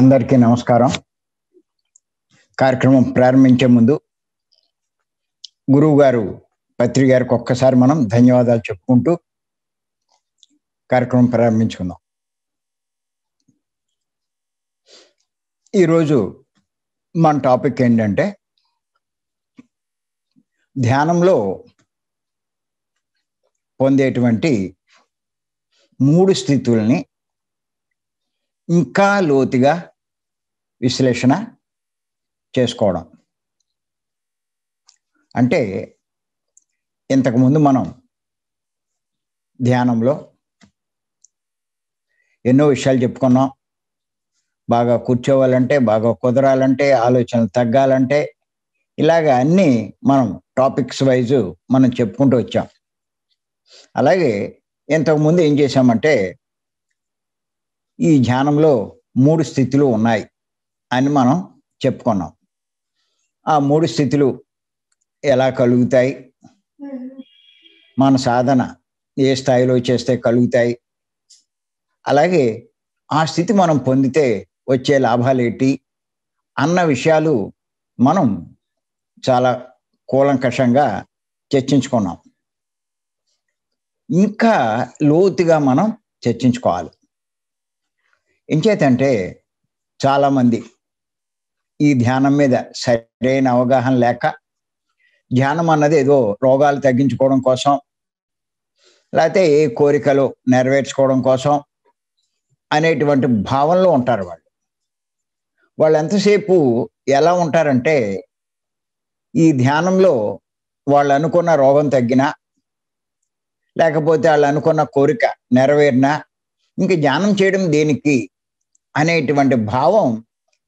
అందరికీ నమస్కారం. కార్యక్రమం ప్రారంభించే ముందు గురువు గారు పత్రి గారికి ఒక్కసారి మనం ధన్యవాదాలు చెప్పుకుంటూ కార్యక్రమం ప్రారంభించుకుందాం. ఈరోజు మన టాపిక్ ఏంటంటే ధ్యానంలో పొందేటువంటి మూడు స్థితుల్ని ఇంకా లోతుగా విశ్లేషణ చేసుకోవడం. అంటే ఇంతకుముందు మనం ధ్యానంలో ఎన్నో విషయాలు చెప్పుకున్నాం. బాగా కూర్చోవాలంటే బాగా కుదరాలంటే ఆలోచనలు తగ్గాలంటే ఇలాగ అన్నీ మనం టాపిక్స్ వైజ్ మనం చెప్పుకుంటూ వచ్చాం. అలాగే ఇంతకుముందు ఏం చేశామంటే ఈ ధ్యానంలో మూడు స్థితులు ఉన్నాయి. అని మనం చెప్పుకున్నాం. ఆ మూడు స్థితులు ఎలా కలుగుతాయి? మన సాధన ఏ స్థాయిలో చేస్తే కలుగుతాయి? అలాగే ఆ స్థితి మనం పొందితే వచ్చే లాభాలు ఏంటి? అన్న విషయాలు మనం చాలా కూలంకషంగా చర్చించుకున్నాం. ఇంకా లోతుగా మనం చర్చించుకోవాలి. ఇంచేతంటే చాలామంది ఈ ధ్యానం మీద సరైన అవగాహన లేక ధ్యానం అన్నది ఏదో రోగాలు తగ్గించుకోవడం కోసం లేకపోతే ఏ కోరికలు నెరవేర్చుకోవడం కోసం అనేటువంటి భావనలో ఉంటారు వాళ్ళు. వాళ్ళు ఎంతసేపు ఎలా ఉంటారంటే ఈ ధ్యానంలో వాళ్ళు అనుకున్న రోగం తగ్గినా లేకపోతే వాళ్ళు అనుకున్న కోరిక నెరవేరినా ఇంక ధ్యానం చేయడం దేనికి అనేటువంటి భావం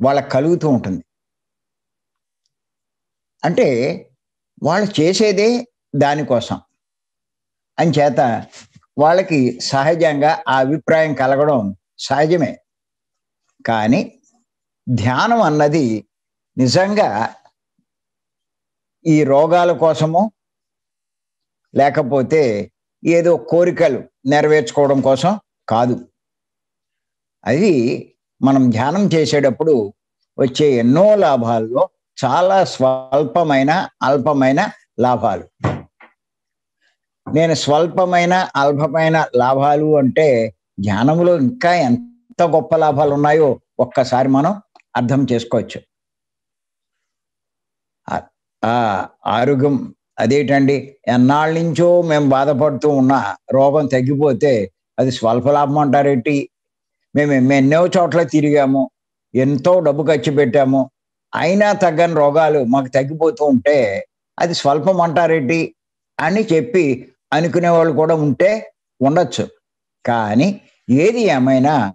వాళ్ళకి కలుగుతూ ఉంటుంది. అంటే వాళ్ళు చేసేదే దానికోసం అంచేత వాళ్ళకి సహజంగా ఆ అభిప్రాయం కలగడం సహజమే. కానీ ధ్యానం అన్నది నిజంగా ఈ రోగాల కోసము లేకపోతే ఏదో కోరికలు నెరవేర్చుకోవడం కోసం కాదు. అది మనం ధ్యానం చేసేటప్పుడు వచ్చే ఎన్నో లాభాల్లో చాలా స్వల్పమైన అల్పమైన లాభాలు. నేను స్వల్పమైన అల్పమైన లాభాలు అంటే ధ్యానంలో ఇంకా ఎంత గొప్ప లాభాలు ఉన్నాయో ఒక్కసారి మనం అర్థం చేసుకోవచ్చు. ఆ ఆరోగ్యం అదేంటండి ఎన్నాళ్ళ నుంచో మేము బాధపడుతూ ఉన్న రోగం తగ్గిపోతే అది స్వల్ప లాభం అంటారేంటి? మేము ఎన్నో చోట్ల తిరిగాము ఎంతో డబ్బు ఖర్చు పెట్టాము. అయినా తగ్గని రోగాలు మాకు తగ్గిపోతూ ఉంటే అది స్వల్పం అంటారేంటి అని చెప్పి అనుకునే వాళ్ళు కూడా ఉంటే ఉండొచ్చు. కానీ ఏది ఏమైనా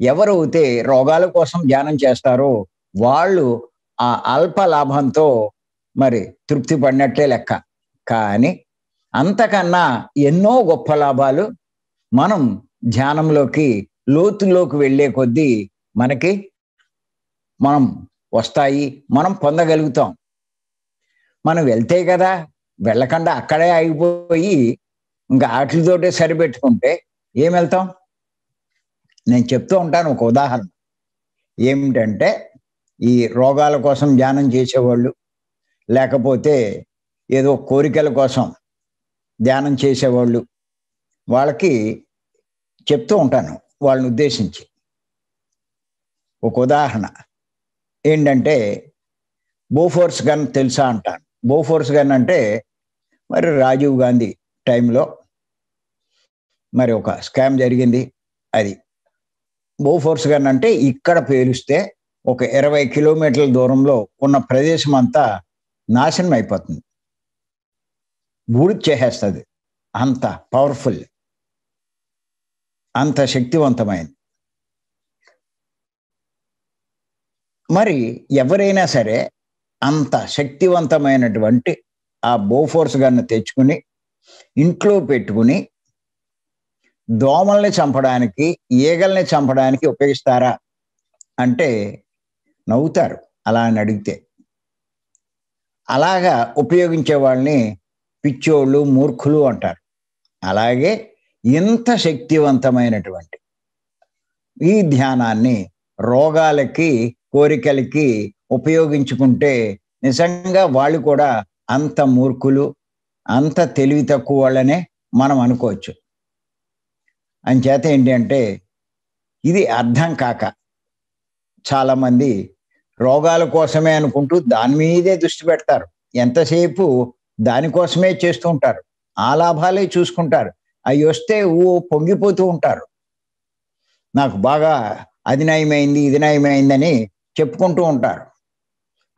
ఎవరైతే రోగాల కోసం ధ్యానం చేస్తారో వాళ్ళు ఆ అల్ప లాభంతో మరి తృప్తి పడినట్లే లెక్క. కానీ అంతకన్నా ఎన్నో గొప్ప లాభాలు మనం ధ్యానంలోకి లోతులోకి వెళ్ళే కొద్దీ మనకి మనం వస్తాయి మనం పొందగలుగుతాం. మనం వెళ్తే కదా వెళ్ళకుండా అక్కడే ఆగిపోయి ఇంకా ఆటలతోటే సరిపెట్టుకుంటే ఏం వెళ్తాం? నేను చెప్తూ ఉంటాను ఒక ఉదాహరణ. ఏమిటంటే ఈ రోగాల కోసం ధ్యానం చేసేవాళ్ళు లేకపోతే ఏదో కోరికల కోసం ధ్యానం చేసేవాళ్ళు వాళ్ళకి చెప్తూ ఉంటాను. వాళ్ళని ఉద్దేశించి. ఒక ఉదాహరణ. ఏంటంటే బోఫోర్స్ గన్ తెలుసా అంటాను. బోఫోర్స్ గన్ అంటే మరి రాజీవ్ గాంధీ టైంలో మరి ఒక స్కామ్ జరిగింది. అది బోఫోర్స్ గన్ అంటే ఇక్కడ పేలుస్తే ఒక ఇరవై కిలోమీటర్ల దూరంలో ఉన్న ప్రదేశం అంతా నాశనం అయిపోతుంది. బూడిద చేసేస్తుంది. అంత పవర్ఫుల్ అంత శక్తివంతమైంది. మరి ఎవరైనా సరే అంత శక్తివంతమైనటువంటి ఆ బోఫోర్స్ గన్ను తెచ్చుకుని ఇంట్లో పెట్టుకుని దోమల్ని చంపడానికి ఈగల్ని చంపడానికి ఉపయోగిస్తారా అంటే నవ్వుతారు. అలా అని అడిగితే అలాగా ఉపయోగించే వాళ్ళని పిచ్చోళ్ళు మూర్ఖులు అంటారు. అలాగే ఇంత శక్తివంతమైనటువంటి ఈ ధ్యానాన్ని రోగాలకి కోరికలకి ఉపయోగించుకుంటే నిజంగా వాళ్ళు కూడా అంత మూర్ఖులు అంత తెలివి తక్కువ వాళ్ళనే మనం అనుకోవచ్చు. అంచేత ఏంటి అంటే ఇది అర్థం కాక చాలామంది రోగాల కోసమే అనుకుంటూ దాని మీదే దృష్టి పెడతారు. ఎంతసేపు దానికోసమే చేస్తూ ఉంటారు. ఆ లాభాలే చూసుకుంటారు. అవి వస్తే ఓ పొంగిపోతూ ఉంటారు. నాకు బాగా అది నయమైంది ఇది నయమైందని చెప్పుకుంటూ ఉంటారు.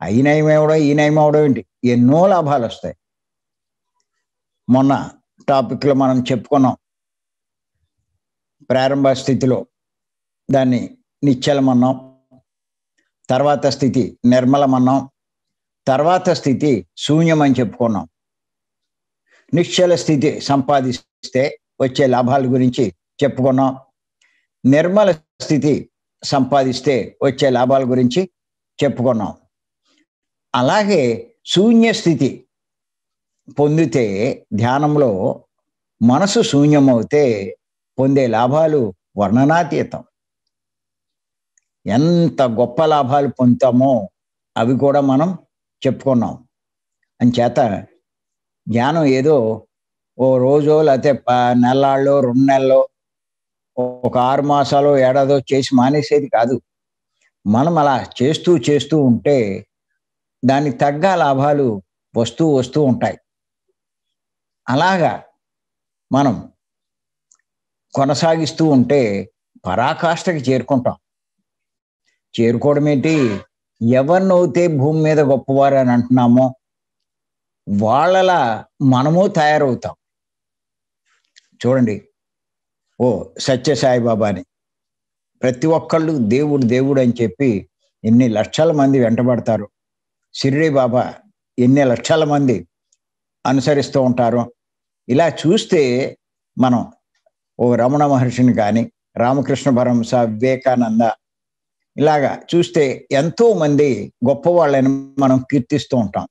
అవి నయమవడం ఈ నయమవడం ఏంటి? ఎన్నో లాభాలు వస్తాయి. మొన్న టాపిక్లో మనం చెప్పుకున్నాం. ప్రారంభ స్థితిలో దాన్ని నిశ్చలమన్నాం. తర్వాత స్థితి నిర్మలమన్నాం. తర్వాత స్థితి శూన్యం అని చెప్పుకున్నాం. నిశ్చల స్థితి సంపాదిస్తే వచ్చే లాభాల గురించి చెప్పుకున్నాం. నిర్మల స్థితి సంపాదిస్తే వచ్చే లాభాల గురించి చెప్పుకున్నాం. అలాగే శూన్య స్థితి పొందితే ధ్యానంలో మనసు శూన్యమవుతే పొందే లాభాలు వర్ణనాతీతం. ఎంత గొప్ప లాభాలు పొందుతామో అవి కూడా మనం చెప్పుకున్నాం. అంచేత జ్ఞానం ఏదో ఓ రోజో లేకపోతే నెలాళ్ళు రెండు నెలలు ఒక ఆరు మాసాలు ఏడాదో చేసి మానేసేది కాదు. మనం అలా చేస్తూ చేస్తూ ఉంటే దానికి తగ్గ లాభాలు వస్తూ వస్తూ ఉంటాయి. అలాగా మనం కొనసాగిస్తూ ఉంటే పరాకాష్ఠకి చేరుకుంటాం. చేరుకోవడం ఏంటి? ఎవరినైతే భూమి మీద గొప్పవారు అని అంటున్నామో వాళ్ళలా మనము తయారవుతాం. చూడండి. ఓ సత్యసాయిబాబాని ప్రతి ఒక్కళ్ళు దేవుడు దేవుడు అని చెప్పి ఎన్ని లక్షల మంది వెంటబడతారు. షిరిడి బాబా ఎన్ని లక్షల మంది అనుసరిస్తూ ఉంటారు. ఇలా చూస్తే మనం ఓ రమణ మహర్షిని కానీ రామకృష్ణ పరమస వివేకానంద ఇలాగా చూస్తే ఎంతో మంది గొప్పవాళ్ళని మనం కీర్తిస్తూ ఉంటాం.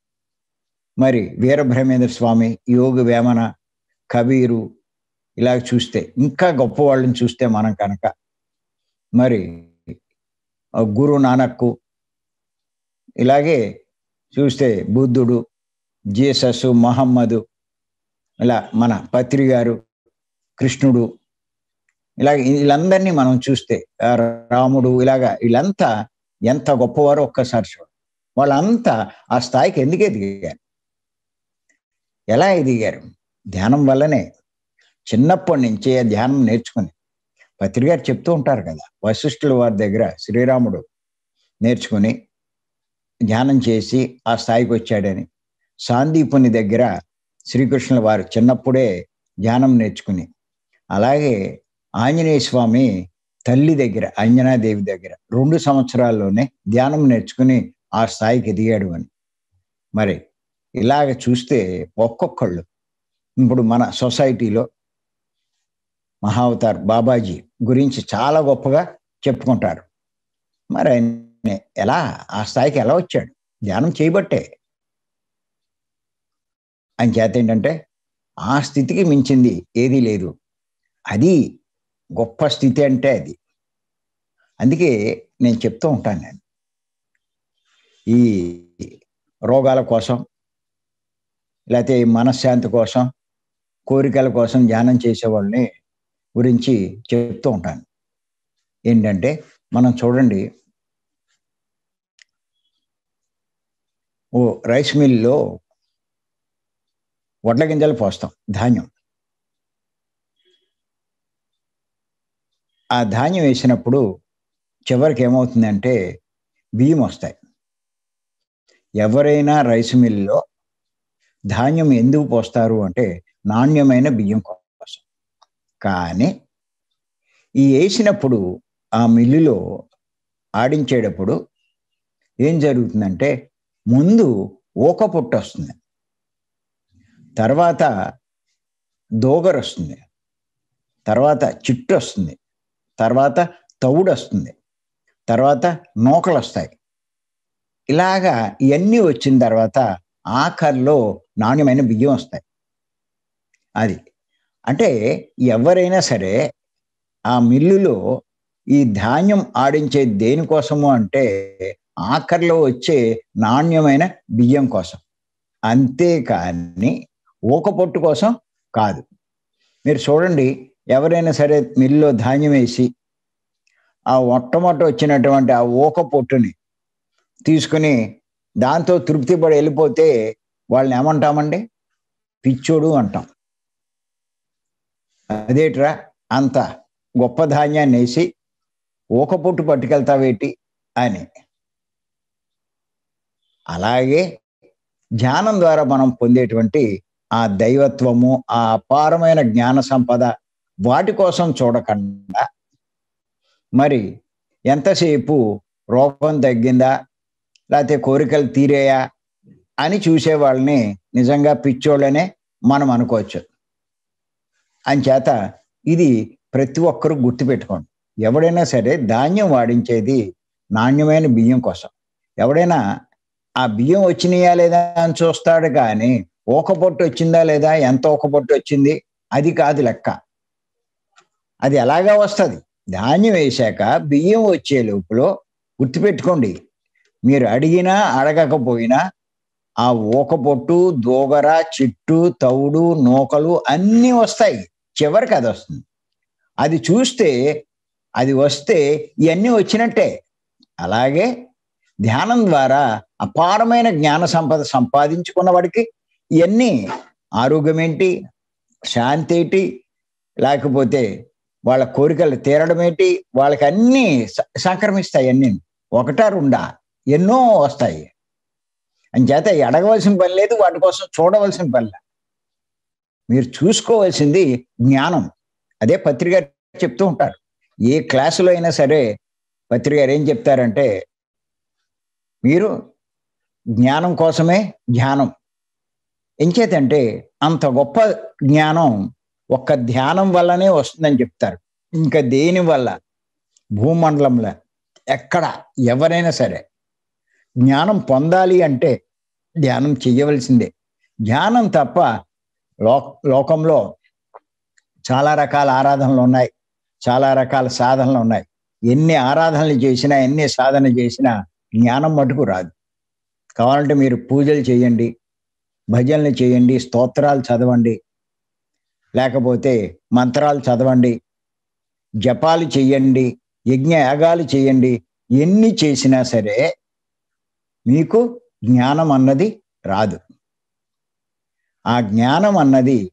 మరి వీరబ్రహ్మేంద్ర స్వామి యోగి వేమన కబీరు ఇలా చూస్తే ఇంకా గొప్ప వాళ్ళని చూస్తే మనం కనుక మరి గురు నానక్కు ఇలాగే చూస్తే బుద్ధుడు జీసస్ మహమ్మదు ఇలా మన పత్రి గారు కృష్ణుడు ఇలాగ వీళ్ళందరినీ మనం చూస్తే రాముడు ఇలాగా వీళ్ళంతా ఎంత గొప్పవారో ఒక్కసారి చూడు. వాళ్ళంతా ఆ స్థాయికి ఎందుకు ఎదిగారు ఎలా ఎదిగారు ధ్యానం వల్లనే చిన్నప్పటి నుంచే ధ్యానం నేర్చుకుని. పత్రికారు చెప్తూ ఉంటారు కదా వశిష్ఠుల వారి దగ్గర శ్రీరాముడు నేర్చుకుని ధ్యానం చేసి ఆ స్థాయికి వచ్చాడని. సాందీపుని దగ్గర శ్రీకృష్ణుల వారు చిన్నప్పుడే ధ్యానం నేర్చుకుని. అలాగే ఆంజనేయ స్వామి తల్లి దగ్గర అంజనాదేవి దగ్గర రెండు సంవత్సరాల్లోనే ధ్యానం నేర్చుకుని ఆ స్థాయికి ఎదిగాడు అని. మరి ఇలాగ చూస్తే ఒక్కొక్కళ్ళు ఇప్పుడు మన సొసైటీలో మహావతార్ బాబాజీ గురించి చాలా గొప్పగా చెప్పుకుంటారు. మరి ఆయన ఎలా ఆ స్థాయికి ఎలా వచ్చాడు? ధ్యానం చేయబట్టే. ఆయన చేత ఏంటంటే ఆ స్థితికి మించింది ఏదీ లేదు. అది గొప్ప స్థితి అంటే అది. అందుకే నేను చెప్తూ ఉంటాను నేను. ఈ రోగాల కోసం లేకపోతే మనశ్శాంతి కోసం కోరికల కోసం ధ్యానం చేసేవాళ్ళని గురించి చెప్తూ ఉంటాను. ఏంటంటే మనం చూడండి ఓ రైస్ మిల్లో వడ్ల గింజలు పోస్తాం ధాన్యం. ఆ ధాన్యం వేసినప్పుడు చివరికి ఏమవుతుందంటే బియ్యం వస్తాయి. ఎవరైనా రైస్ మిల్లో ధాన్యం ఎందుకు పోస్తారు అంటే నాణ్యమైన బియ్యం కోసం కానీ ఈ వేసినప్పుడు ఆ మిల్లులో ఆడించేటప్పుడు ఏం జరుగుతుందంటే ముందు ఊక పొట్టు వస్తుంది. తర్వాత దోగర్ వస్తుంది. తర్వాత చిట్టు వస్తుంది. తర్వాత తవుడు వస్తుంది. తర్వాత నూకలు వస్తాయి. ఇలాగా ఇవన్నీ వచ్చిన తర్వాత ఆఖరిలో నాణ్యమైన బియ్యం వస్తాయి. అది అంటే ఎవరైనా సరే ఆ మిల్లులో ఈ ధాన్యం ఆడించే దేనికోసము అంటే ఆఖరిలో వచ్చే నాణ్యమైన బియ్యం కోసం. అంతేకాని ఊక పొట్టు కోసం కాదు. మీరు చూడండి ఎవరైనా సరే మిల్లులో ధాన్యం వేసి ఆ మొట్టమొట్ట వచ్చినటువంటి ఆ ఊక పొట్టుని తీసుకుని దాంతో తృప్తి పడి వెళ్ళిపోతే వాళ్ళని ఏమంటామండి? పిచ్చోడు అంటాం. అదేట్రా? అంత గొప్ప ధాన్యాన్ని వేసి ఊక పొట్టు పట్టుకెళ్తావేటి అని. అలాగే ధ్యానం ద్వారా మనం పొందేటువంటి ఆ దైవత్వము ఆ అపారమైన జ్ఞాన సంపద వాటి కోసం చూడకుండా మరి ఎంతసేపు రూపం తగ్గిందా లేకపోతే కోరికలు తీరేయా అని చూసే వాళ్ళని నిజంగా పిచ్చోళ్ళనే మనం అనుకోవచ్చు. అంచేత ఇది ప్రతి ఒక్కరూ గుర్తుపెట్టుకోండి ఎవడైనా సరే ధాన్యం వాడించేది నాణ్యమైన బియ్యం కోసం. ఎవడైనా ఆ బియ్యం వచ్చినాయా లేదా అని చూస్తాడు కానీ ఒక పొట్టు వచ్చిందా లేదా ఎంత ఒక పొట్టు వచ్చింది అది కాదు లెక్క. అది ఎలాగా వస్తుంది? ధాన్యం వేశాక బియ్యం వచ్చే లోపల గుర్తుపెట్టుకోండి మీరు అడిగినా అడగకపోయినా ఆ ఊకపొట్టు దోగర చిట్టు తౌడు నూకలు అన్నీ వస్తాయి. చివరికి అది వస్తుంది. అది చూస్తే అది వస్తే ఇవన్నీ వచ్చినట్టే. అలాగే ధ్యానం ద్వారా అపారమైన జ్ఞాన సంపద సంపాదించుకున్న వాడికి ఇవన్నీ ఆరోగ్యం ఏంటి శాంతి ఏంటి? లేకపోతే వాళ్ళ కోరికలు తీరడం ఏంటి? వాళ్ళకి అన్నీ సంక్రమిస్తాయి అన్నీ. ఒకటా రెండా? ఎన్నో వస్తాయి. అందుచేత ఎడగవలసిన పని లేదు వాటి కోసం చూడవలసిన పని లేదు. మీరు చూసుకోవాల్సింది జ్ఞానం. అదే పత్రిక చెప్తూ ఉంటారు. ఏ క్లాసులో అయినా సరే పత్రిక ఏం చెప్తారంటే మీరు జ్ఞానం కోసమే ధ్యానం. ఎంచేతంటే అంత గొప్ప జ్ఞానం ఒక్క ధ్యానం వల్లనే వస్తుందని చెప్తారు. ఇంకా దేని వల్ల? భూమండలంలో ఎక్కడ? ఎవరైనా సరే. జ్ఞానం పొందాలి అంటే ధ్యానం చేయవలసిందే ధ్యానం తప్ప లోకంలో చాలా రకాల ఆరాధనలు ఉన్నాయి. చాలా రకాల సాధనలు ఉన్నాయి. ఎన్ని ఆరాధనలు చేసినా ఎన్ని సాధన చేసినా జ్ఞానం మటుకు రాదు. కావాలంటే మీరు పూజలు చేయండి భజనలు చేయండి స్తోత్రాలు చదవండి లేకపోతే మంత్రాలు చదవండి జపాలు చేయండి యజ్ఞ యాగాలు చేయండి ఎన్ని చేసినా సరే మీకు జ్ఞానం అన్నది రాదు. ఆ జ్ఞానం అన్నది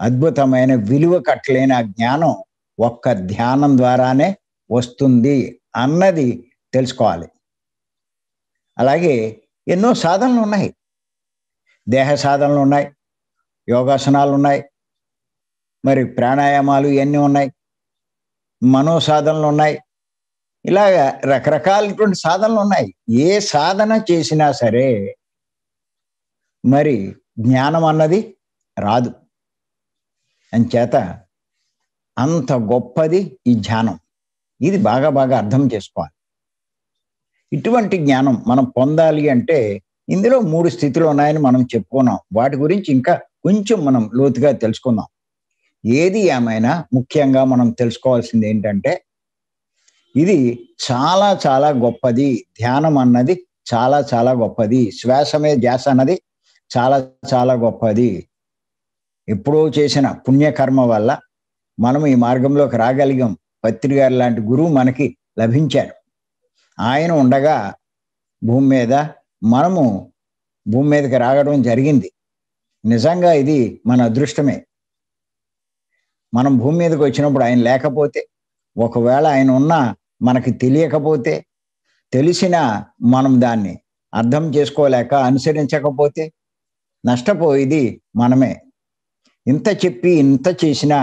అద్భుతమైన విలువ కట్టలేని ఆ జ్ఞానం ఒక్క ధ్యానం ద్వారానే వస్తుంది అన్నది తెలుసుకోవాలి. అలాగే ఎన్నో సాధనలు ఉన్నాయి. దేహ సాధనలు ఉన్నాయి. యోగాసనాలు ఉన్నాయి. మరి ప్రాణాయామాలు ఇవన్నీ ఉన్నాయి. మనో సాధనలు ఉన్నాయి. ఇలాగ రకరకాలటువంటి సాధనలు ఉన్నాయి. ఏ సాధన చేసినా సరే మరి జ్ఞానం అన్నది రాదు. అంచేత అంత గొప్పది ఈ ధ్యానం. ఇది బాగా బాగా అర్థం చేసుకోవాలి. ఇటువంటి జ్ఞానం మనం పొందాలి అంటే ఇందులో మూడు స్థితులు ఉన్నాయని మనం చెప్పుకున్నాం. వాటి గురించి ఇంకా కొంచెం మనం లోతుగా తెలుసుకుందాం. ఏది ఏమైనా ముఖ్యంగా మనం తెలుసుకోవాల్సింది ఏంటంటే ఇది చాలా చాలా గొప్పది. ధ్యానం అన్నది చాలా చాలా గొప్పది. శ్వాసమే ధ్యాస అన్నది చాలా చాలా గొప్పది. ఎప్పుడో చేసిన పుణ్యకర్మ వల్ల మనం ఈ మార్గంలోకి రాగలిగాం. పత్రి గారు లాంటి గురువు మనకి లభించారు ఆయన ఉండగా భూమి మీద మనము భూమి మీదకి రాగడం జరిగింది. నిజంగా ఇది మన అదృష్టమే. మనం భూమి మీదకి వచ్చినప్పుడు ఆయన లేకపోతే ఒకవేళ ఆయన ఉన్నా మనకి తెలియకపోతే తెలిసినా మనం దాన్ని అర్థం చేసుకోలేక అనుసరించకపోతే నష్టపోయేది మనమే. ఇంత చెప్పి ఇంత చేసినా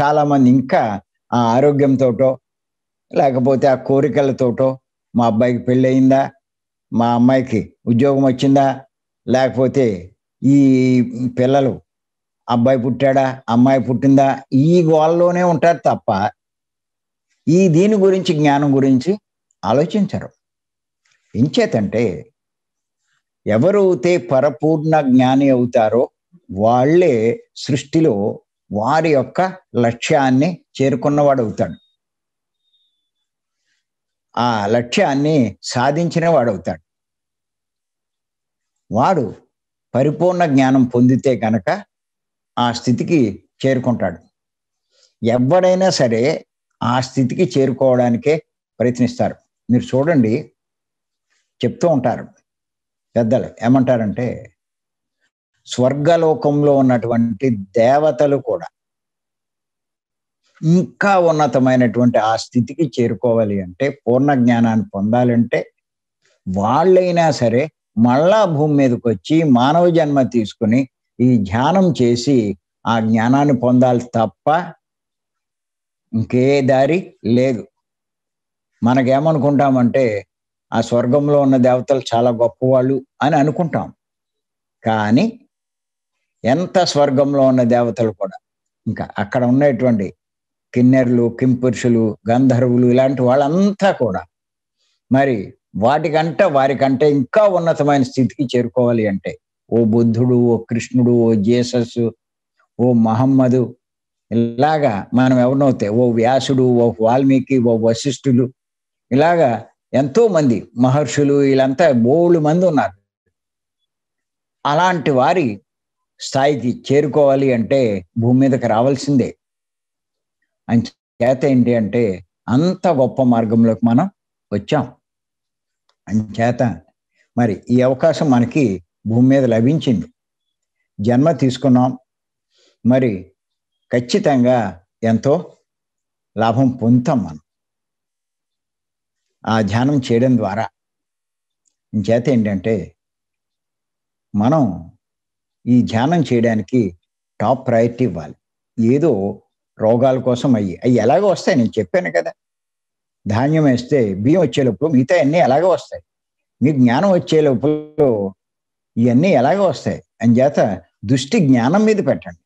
చాలామంది ఇంకా ఆ ఆరోగ్యంతోటో లేకపోతే ఆ కోరికలతోటో మా అబ్బాయికి పెళ్ళయిందా మా అమ్మాయికి ఉద్యోగం వచ్చిందా లేకపోతే ఈ పిల్లలు అబ్బాయి పుట్టాడా అమ్మాయి పుట్టిందా ఈ గోళ్ళలోనే ఉంటారు తప్ప ఈ దీని గురించి జ్ఞానం గురించి ఆలోచించరు. ఎంచేతంటే ఎవరైతే పరిపూర్ణ జ్ఞాని అవుతారో వాళ్ళే సృష్టిలో వారి యొక్క లక్ష్యాన్ని చేరుకున్నవాడు అవుతాడు. ఆ లక్ష్యాన్ని సాధించిన వాడవుతాడు వాడు పరిపూర్ణ జ్ఞానం పొందితే కనుక ఆ స్థితికి చేరుకుంటాడు. ఎవడైనా సరే ఆ స్థితికి చేరుకోవడానికే ప్రయత్నిస్తారు. మీరు చూడండి చెప్తూ ఉంటారు. పెద్దలు ఏమంటారంటే స్వర్గలోకంలో ఉన్నటువంటి దేవతలు కూడా ఇంకా ఉన్నతమైనటువంటి ఆ స్థితికి చేరుకోవాలి అంటే పూర్ణ జ్ఞానాన్ని పొందాలంటే వాళ్ళైనా సరే మళ్ళా భూమి మీదకి వచ్చి మానవ జన్మ తీసుకుని ఈ ధ్యానం చేసి ఆ జ్ఞానాన్ని పొందాలి తప్ప ఇంకే దారి లేదు. మనకేమనుకుంటామంటే ఆ స్వర్గంలో ఉన్న దేవతలు చాలా గొప్పవాళ్ళు అని అనుకుంటాం. కానీ ఎంత స్వర్గంలో ఉన్న దేవతలు కూడా ఇంకా అక్కడ ఉన్నటువంటి కిన్నెర్లు కింపురుషులు గంధర్వులు ఇలాంటి వాళ్ళంతా కూడా మరి వాటికంటే వారికంటే ఇంకా ఉన్నతమైన స్థితికి చేరుకోవాలి అంటే ఓ బుద్ధుడు ఓ కృష్ణుడు ఓ జీసస్ ఓ మహమ్మదు ఇలాగా మనం ఎవరినవుతాయి ఓ వ్యాసుడు ఓ వాల్మీకి ఓ వశిష్ఠులు ఇలాగా ఎంతో మంది మహర్షులు వీళ్ళంతా బోళ్ళు మంది ఉన్నారు. అలాంటి వారి స్థాయికి చేరుకోవాలి అంటే భూమి మీదకి రావాల్సిందే. అని చేత ఏంటి అంటే అంత గొప్ప మార్గంలోకి మనం వచ్చాం. చేత మరి ఈ అవకాశం మనకి భూమి మీద లభించింది. జన్మ తీసుకున్నాం. మరి ఖచ్చితంగా ఎంతో లాభం పొందుతాం మనం. ఆ ధ్యానం చేయడం ద్వారా. చేత ఏంటంటే మనం ఈ ధ్యానం చేయడానికి టాప్ ప్రయారిటీ ఇవ్వాలి. ఏదో రోగాల కోసం అయ్యి అవి ఎలాగో వస్తాయి. నేను చెప్పాను కదా. ధాన్యం వేస్తే బియ్యం వచ్చేలోపు మిగతా అన్నీ ఎలాగో వస్తాయి. మీకు జ్ఞానం వచ్చేలోపు ఇవన్నీ ఎలాగో వస్తాయి. అని చేత దృష్టి జ్ఞానం మీద పెట్టండి.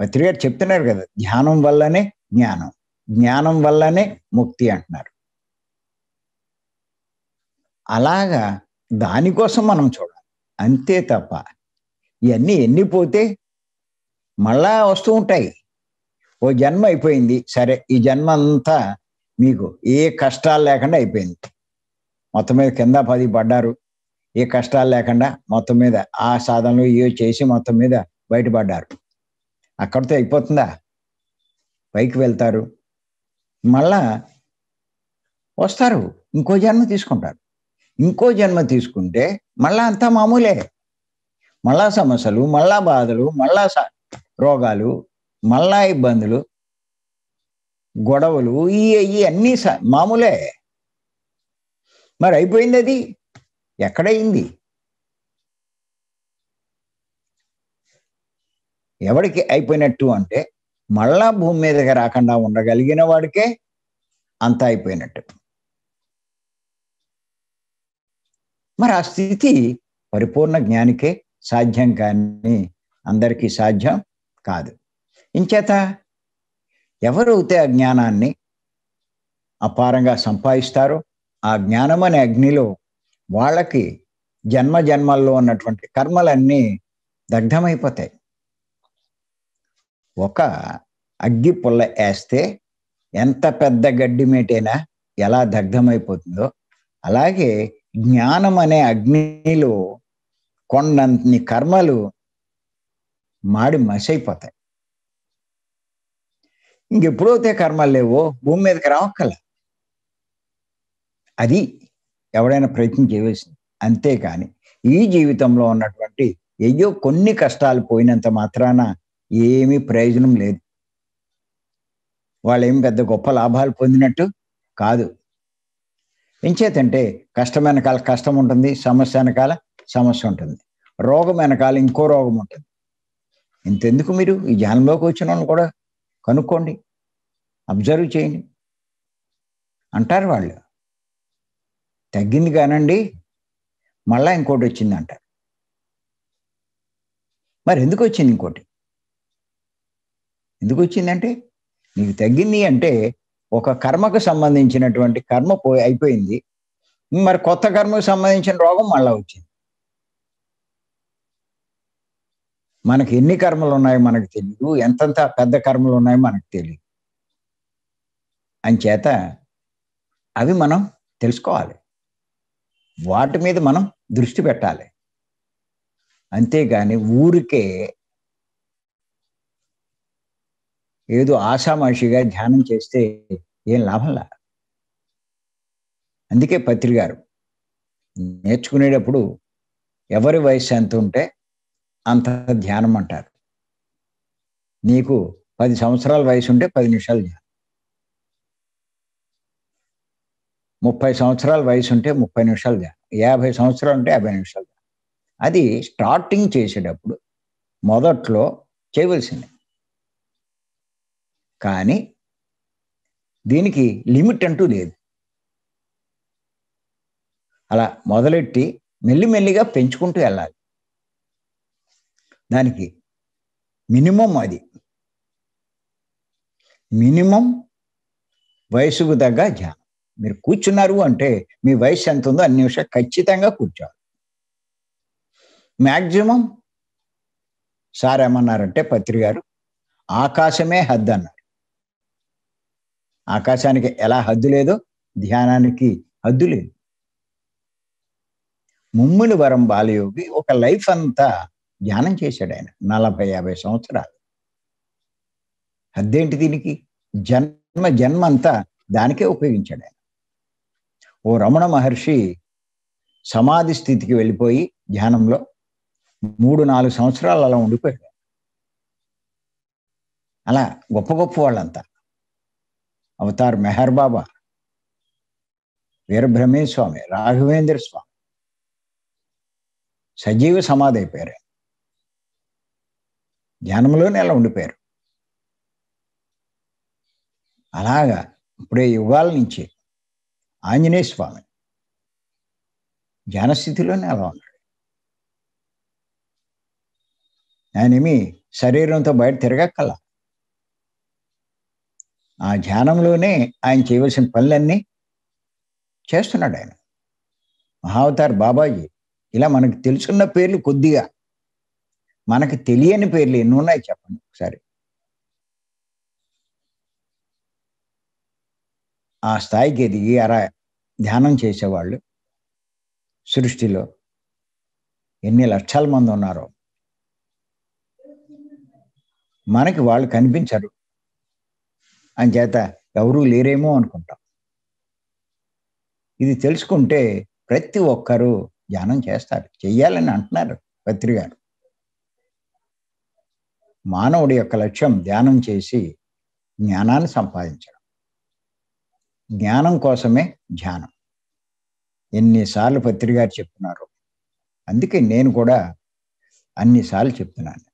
పత్రిక చెప్తున్నారు కదా ధ్యానం వల్లనే జ్ఞానం జ్ఞానం వల్లనే ముక్తి అంటున్నారు. అలాగా దానికోసం మనం చూడాలి. అంతే తప్ప ఇవన్నీ ఎన్ని పోతే మళ్ళా వస్తూ ఉంటాయి. ఓ జన్మ అయిపోయింది. సరే ఈ జన్మ అంతా మీకు ఏ కష్టాలు లేకుండా అయిపోయింది. మొత్తం మీద కింద పది పడ్డారు. ఏ కష్టాలు లేకుండా మొత్తం మీద ఆ సాధనలు ఏ చేసి మొత్తం మీద బయటపడ్డారు. అక్కడితో అయిపోతుందా? పైకి వెళ్తారు. మళ్ళా వస్తారు. ఇంకో జన్మ తీసుకుంటారు. ఇంకో జన్మ తీసుకుంటే మళ్ళా అంతా మామూలే. మళ్ళా సమస్యలు మళ్ళా బాధలు మళ్ళా రోగాలు మళ్ళా ఇబ్బందులు గొడవలు ఈ ఈ అన్నీ మామూలే. మరి అయిపోయింది అది? ఎక్కడైంది? ఎవడికి అయిపోయినట్టు అంటే మళ్ళా భూమి మీదకి రాకుండా ఉండగలిగిన వాడికే అంతా అయిపోయినట్టు. మరి ఆ స్థితి పరిపూర్ణ జ్ఞానికే సాధ్యం కానీ అందరికీ సాధ్యం కాదు. ఇంచేత ఎవరైతే ఆ జ్ఞానాన్ని అపారంగా సంపాదిస్తారో ఆ జ్ఞానం అనే అగ్నిలో వాళ్ళకి జన్మ జన్మల్లో ఉన్నటువంటి కర్మలన్నీ దగ్ధమైపోతాయి. ఒక అగ్గి పుల్ల వేస్తే ఎంత పెద్ద గడ్డి మేటైనా ఎలా దగ్ధమైపోతుందో అలాగే జ్ఞానం అనే అగ్నిలో కొండన్ని కర్మలు మాడి మసైపోతాయి. ఇంకెప్పుడైతే కర్మలు లేవో భూమి మీదకి రావక్కల అది ఎవడైనా ప్రయత్నం చేయవలసింది. అంతేకాని ఈ జీవితంలో ఉన్నటువంటి ఏయో కొన్ని కష్టాలు పోయినంత మాత్రాన ఏమీ ప్రయోజనం లేదు. వాళ్ళేమి పెద్ద గొప్ప లాభాలు పొందినట్టు కాదు. ఎంచేతంటే కష్టం వెనకాల కష్టం ఉంటుంది సమస్య వెనకాల సమస్య ఉంటుంది రోగం వెనకాల ఇంకో రోగం ఉంటుంది ఇంతెందుకు మీరు? ఈ జ్ఞానంలోకి వచ్చిన వాళ్ళు కూడా కనుక్కోండి. అబ్జర్వ్ చేయండి. అంటారు వాళ్ళు. తగ్గింది కానండి మళ్ళా ఇంకోటి వచ్చింది అంటారు మరి ఎందుకు వచ్చింది ఇంకోటి? ఎందుకు వచ్చిందంటే నీకు తగ్గింది అంటే ఒక కర్మకు సంబంధించినటువంటి కర్మ పోయి అయిపోయింది. మరి కొత్త కర్మకు సంబంధించిన రోగం మళ్ళా వచ్చింది. మనకి ఎన్ని కర్మలు ఉన్నాయో మనకు తెలియదు ఎంతంత పెద్ద కర్మలు ఉన్నాయో మనకు తెలియదు అంచేత అవి మనం తెలుసుకోవాలి. వాటి మీద మనం దృష్టి పెట్టాలి. అంతేగాని ఊరికే ఏదో ఆషామాషిగా ధ్యానం చేస్తే ఏం లాభంలా అందుకే పత్రి గారు నేర్చుకునేటప్పుడు ఎవరి వయసు ఎంత ఉంటే అంత ధ్యానం అంటారు. నీకు పది సంవత్సరాల వయసు ఉంటే పది నిమిషాలు ధ్యానం. ముప్పై సంవత్సరాల వయసు ఉంటే ముప్పై నిమిషాలు ధ్యానం. యాభై సంవత్సరాలు ఉంటే యాభై నిమిషాలు ధ్యానం. అది స్టార్టింగ్ చేసేటప్పుడు మొదట్లో చేయవలసింది. కానీ దీనికి లిమిట్ అంటూ లేదు. అలా మొదలెట్టి మెల్లిమెల్లిగా పెంచుకుంటూ వెళ్ళాలి. దానికి మినిమం అది. మినిమం వయసుకు తగ్గ ధ్యానం. మీరు కూర్చున్నారు అంటే మీ వయసు ఎంత ఉందో అన్ని నిమిషాలు ఖచ్చితంగా కూర్చోవాలి. మ్యాక్సిమం సార్ ఏమన్నారంటే పత్రి గారు ఆకాశమే హద్దు అన్నారు. ఆకాశానికి ఎలా హద్దు లేదో ధ్యానానికి హద్దు లేదు. ముమ్ముని వరం బాలయోగి ఒక లైఫ్ అంతా ధ్యానం చేశాడు ఆయన నలభై యాభై సంవత్సరాలు. హద్దేంటి దీనికి? జన్మ జన్మ అంతా దానికే ఉపయోగించాడు ఆయన. ఓ రమణ మహర్షి సమాధి స్థితికి వెళ్ళిపోయి ధ్యానంలో మూడు నాలుగు సంవత్సరాలు అలా ఉండిపోయాడు. అలా గొప్ప గొప్ప వాళ్ళంతా. అవతార్ మెహర్ బాబా. వీరబ్రహ్మే స్వామి రాఘవేంద్ర స్వామి. సజీవ సమాధి అయిపోయారు ధ్యానంలోనే అలా ఉండిపోయారు. అలాగా ఇప్పుడే యుగాల నుంచి ఆంజనేయ స్వామి ధ్యానస్థితిలోనే అలా ఉన్నాడు. ఆయనేమి శరీరంతో బయట తిరగక్కల. ఆ ధ్యానంలోనే ఆయన చేయవలసిన పనులన్నీ చేస్తున్నాడు ఆయన. మహావతార్ బాబాజీ ఇలా మనకు తెలుసున్న పేర్లు కొద్దిగా మనకు తెలియని పేర్లు ఎన్ని ఉన్నాయి చెప్పండి ఒకసారి. ఆ స్థాయికి ఎదిగి అలా ధ్యానం చేసేవాళ్ళు? సృష్టిలో ఎన్ని లక్షల మంది ఉన్నారో? మనకి వాళ్ళు కనిపించరు. అంచేత ఎవరూ లేరేమో అనుకుంటాం. ఇది తెలుసుకుంటే ప్రతి ఒక్కరూ ధ్యానం చేస్తారు. చెయ్యాలని అంటున్నారు పత్రి గారు. మానవుడి యొక్క లక్ష్యం ధ్యానం చేసి జ్ఞానాన్ని సంపాదించడం. జ్ఞానం కోసమే ధ్యానం. ఎన్నిసార్లు పత్రి గారు చెప్తున్నారు. అందుకే నేను కూడా అన్నిసార్లు చెప్తున్నాను.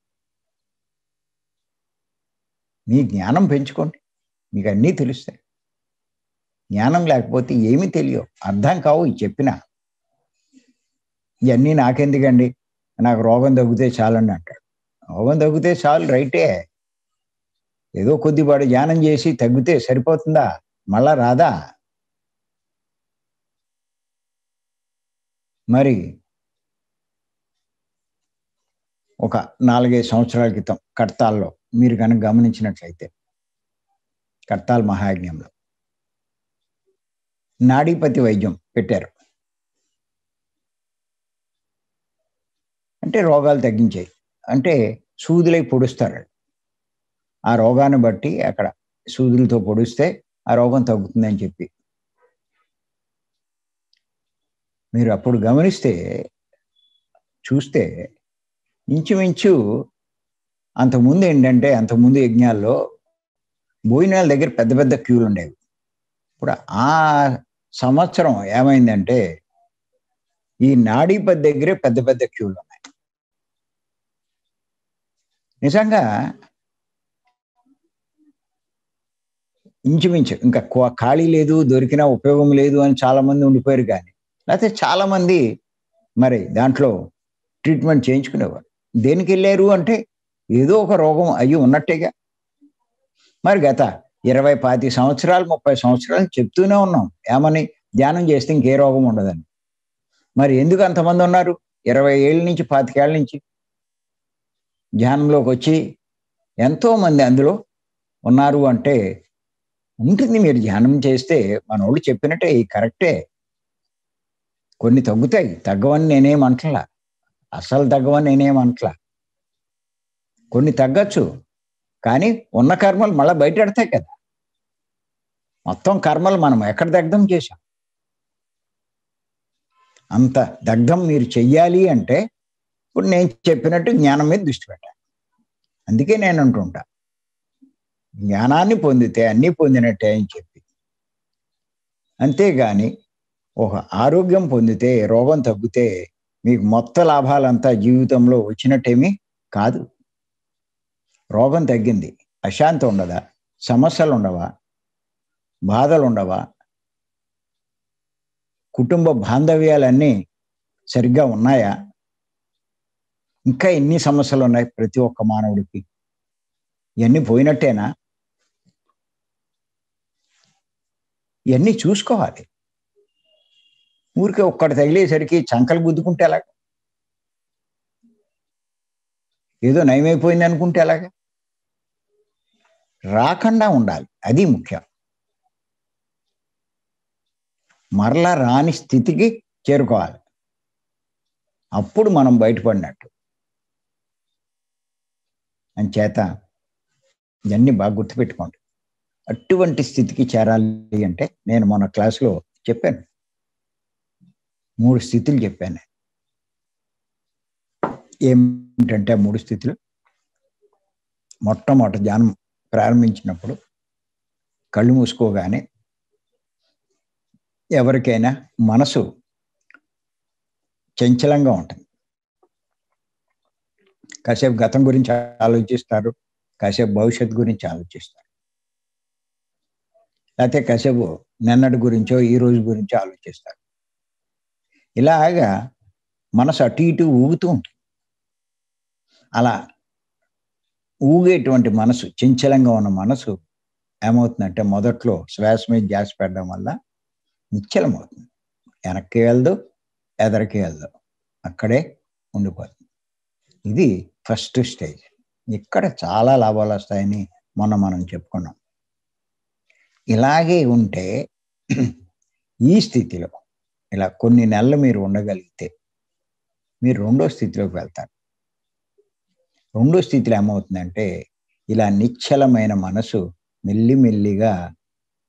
మీ జ్ఞానం పెంచుకోండి. మీకు అన్నీ తెలుస్తాయి. జ్ఞానం లేకపోతే ఏమీ తెలియవు. అర్థం కావు చెప్పిన. ఇవన్నీ నాకెందుకండి? నాకు రోగం తగ్గితే చాలండి అంటాడు. రోగం తగ్గితే చాలు రైటే. ఏదో కొద్దిపాటు ధ్యానం చేసి తగ్గితే సరిపోతుందా? మళ్ళా రాదా? మరి ఒక నాలుగైదు సంవత్సరాల క్రితం కడతాల్లో మీరు కనుక గమనించినట్లయితే కర్తాల్ మహాయజ్ఞంలో. నాడీపతి వైద్యం పెట్టారు. అంటే రోగాలు తగ్గించాయి. అంటే సూదులై పొడుస్తారు. ఆ రోగాన్ని బట్టి అక్కడ సూదులతో పొడిస్తే ఆ రోగం తగ్గుతుందని చెప్పి. మీరు అప్పుడు గమనిస్తే చూస్తే ఇంచుమించు అంతకుముందు ఏంటంటే అంతకుముందు యజ్ఞాల్లో భోజనాల దగ్గర పెద్ద పెద్ద క్యూలు ఉండేవి. ఇప్పుడు ఆ సంవత్సరం ఏమైందంటే ఈ నాడీపతి దగ్గరే పెద్ద పెద్ద క్యూలు ఉన్నాయి. నిజంగా ఇంచుమించు ఇంకా ఖాళీ లేదు దొరికినా ఉపయోగం లేదు అని చాలా మంది ఉండిపోయారు కానీ లేకపోతే చాలా మంది మరి దాంట్లో ట్రీట్మెంట్ చేయించుకునేవారు. దేనికి వెళ్ళారు అంటే ఏదో ఒక రోగం అయ్యి ఉన్నట్టేగా మరి గత ఇరవై పాతి సంవత్సరాలు ముప్పై సంవత్సరాలు చెప్తూనే ఉన్నాం. ఏమని? ధ్యానం చేస్తే ఇంకే రోగం ఉండదని. మరి ఎందుకు అంతమంది ఉన్నారు? ఇరవై ఏళ్ళ నుంచి పాతికేళ్ళ నుంచి ధ్యానంలోకి వచ్చి ఎంతోమంది అందులో ఉన్నారు అంటే ఉంటుంది మీరు ధ్యానం చేస్తే. మన వాళ్ళు చెప్పినట్టే ఈ కరెక్టే. కొన్ని తగ్గుతాయి. తగ్గవని నేనేమంటలా అసలు తగ్గవని నేనేమంటలా కొన్ని తగ్గచ్చు. కానీ ఉన్న కర్మలు మళ్ళీ బయటెడతాయి కదా. మొత్తం కర్మలు మనం ఎక్కడ దగ్ధం చేశాం? అంత దగ్ధం మీరు చెయ్యాలి అంటే ఇప్పుడు నేను చెప్పినట్టు జ్ఞానం మీద దృష్టి పెట్టాలి. అందుకే నేను అంటుంటా జ్ఞానాన్ని పొందితే అన్నీ పొందినట్టే అని చెప్పి. అంతేగాని ఒక ఆరోగ్యం పొందితే రోగం తగ్గితే మీకు మొత్త లాభాలంతా జీవితంలో వచ్చినట్టేమీ కాదు. రోగం తగ్గింది. అశాంతి ఉండదా? సమస్యలు ఉండవా? బాధలు ఉండవా? కుటుంబ బాంధవ్యాలన్నీ సరిగ్గా ఉన్నాయా? ఇంకా ఎన్ని సమస్యలు ఉన్నాయి ప్రతి ఒక్క మానవుడికి? ఇవన్నీ పోయినట్టేనా? ఇవన్నీ చూసుకోవాలి. ఊరికే ఒక్కటి తగిలేసరికి చంకలు గుద్దుకుంటే ఎలాగ? ఏదో నయమైపోయింది అనుకుంటే ఎలాగా? రాకుండా ఉండాలి. అది ముఖ్యం. మరలా రాని స్థితికి చేరుకోవాలి. అప్పుడు మనం బయటపడినట్టు. అంచేత ఇవన్నీ బాగా గుర్తుపెట్టుకోండి. అటువంటి స్థితికి చేరాలి అంటే నేను మొన్న క్లాసులో చెప్పాను. మూడు స్థితులు చెప్పాను. ఏమిటంటే మూడు స్థితులు మొట్టమొదటి ధ్యానం ప్రారంభించినప్పుడు కళ్ళు మూసుకోగానే ఎవరికైనా మనసు చంచలంగా ఉంటుంది. కాసేపు గతం గురించి ఆలోచిస్తారు కాసేపు భవిష్యత్ గురించి ఆలోచిస్తారు. లేకపోతే కాసేపు నిన్నటి గురించో ఈ రోజు గురించో ఆలోచిస్తారు. ఇలాగా మనసు అటు ఇటు ఊగుతూ ఉంటుంది. అలా ఊగేటువంటి మనసు చంచలంగా ఉన్న మనసు ఏమవుతుందంటే మొదట్లో శ్వాస మీద ధ్యాస పెట్టడం వల్ల నిశ్చలం అవుతుంది వెనక్కి వెళ్దు ఎదరికి వెళ్దు అక్కడే ఉండిపోతుంది. ఇది ఫస్ట్ స్టేజ్. ఇక్కడ చాలా లాభాలు వస్తాయని మొన్న మనం చెప్పుకున్నాం. ఇలాగే ఉంటే ఈ స్థితిలో ఇలా కొన్ని నెలలు మీరు ఉండగలిగితే మీరు రెండో స్థితిలోకి వెళ్తారు. రెండో స్థితిలో ఏమవుతుందంటే ఇలా నిశ్చలమైన మనసు మెల్లిమెల్లిగా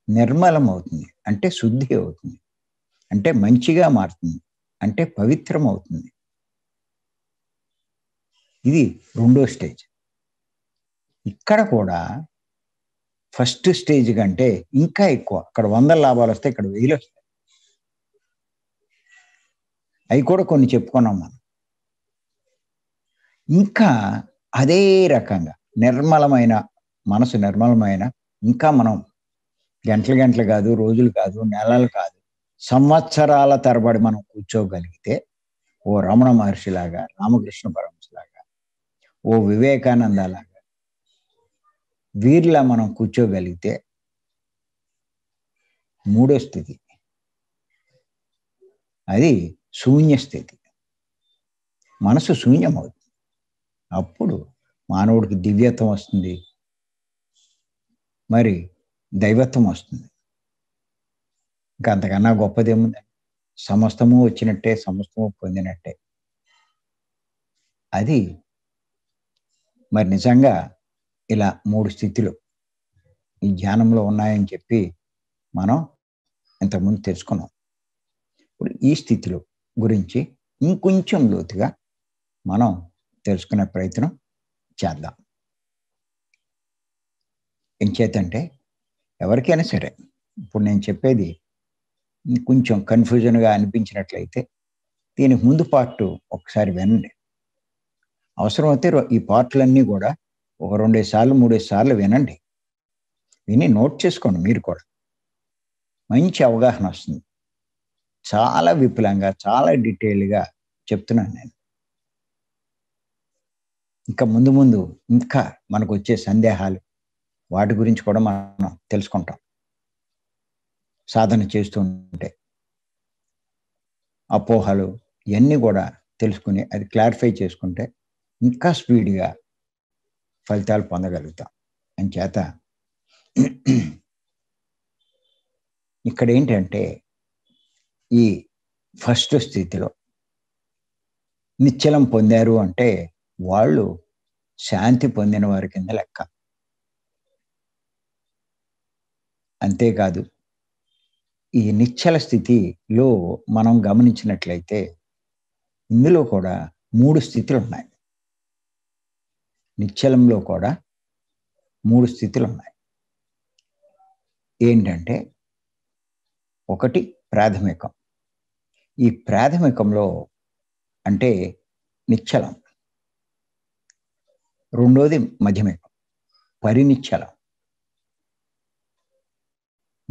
నిర్మలం అవుతుంది అంటే శుద్ధి అవుతుంది. అంటే మంచిగా మారుతుంది. అంటే పవిత్రం అవుతుంది ఇది రెండో స్టేజ్. ఇక్కడ కూడా ఫస్ట్ స్టేజ్ కంటే ఇంకా ఎక్కువ. అక్కడ వందల లాభాలు వస్తాయి ఇక్కడ వెయ్యి వస్తాయి. అవి కూడా కొన్ని చెప్పుకున్నాం మనం. ఇంకా అదే రకంగా నిర్మలమైన మనసు నిర్మలమైన ఇంకా మనం గంటలు గంటలు కాదు రోజులు కాదు నెలలు కాదు సంవత్సరాల తరబడి మనం కూర్చోగలిగితే ఓ రమణ మహర్షిలాగా రామకృష్ణ పరమశిలాగా ఓ వివేకానంద లాగా వీరిలా మనం కూర్చోగలిగితే మూడో స్థితి. అది శూన్య స్థితి. మనసు శూన్యమవుతుంది. అప్పుడు మానవుడికి దివ్యత్వం వస్తుంది. మరి దైవత్వం వస్తుంది. ఇంకా అంతకన్నా గొప్పదేముంది? సమస్తము వచ్చినట్టే సమస్తము పొందినట్టే. అది మరి నిజంగా ఇలా మూడు స్థితిలు ఈ ధ్యానంలో ఉన్నాయని చెప్పి మనం ఇంతకుముందు తెలుసుకున్నాం. ఇప్పుడు ఈ స్థితిలో గురించి ఇంకొంచెం లోతుగా మనం తెలుసుకునే ప్రయత్నం చేద్దాం. ఎంచేతంటే ఎవరికైనా సరే ఇప్పుడు నేను చెప్పేది కొంచెం కన్ఫ్యూజన్గా అనిపించినట్లయితే దీనికి ముందు పార్ట్ ఒకసారి వినండి. అవసరమైతే ఈ పార్ట్లన్నీ కూడా ఒక రెండేసి సార్లు మూడేసి సార్లు వినండి. విని నోట్ చేసుకోండి మీరు కూడా. మంచి అవగాహన వస్తుంది. చాలా విపులంగా చాలా డీటెయిల్గా చెప్తున్నాను నేను. ఇంకా ముందు ముందు ఇంకా మనకు వచ్చే సందేహాలు వాటి గురించి కూడా మనం తెలుసుకుంటాం. సాధన చేస్తూ ఉంటే అపోహలు ఇవన్నీ కూడా తెలుసుకుని అది క్లారిఫై చేసుకుంటే ఇంకా స్పీడ్గా ఫలితాలు పొందగలుగుతాం. అని చేత ఇక్కడ ఏంటంటే ఈ ఫస్ట్ స్థితిలో నిశ్చలం పొందారు అంటే వాళ్ళు శాంతి పొందిన వారి కింద లెక్క. అంతేకాదు ఈ నిశ్చల స్థితిలో మనం గమనించినట్లయితే ఇందులో కూడా మూడు స్థితులు ఉన్నాయి నిశ్చలంలో కూడా మూడు స్థితులు ఉన్నాయి ఏంటంటే ఒకటి ప్రాథమికం. ఈ ప్రాథమికంలో అంటే నిశ్చలం. రెండోది మధ్యమికం పరినిచ్చలం.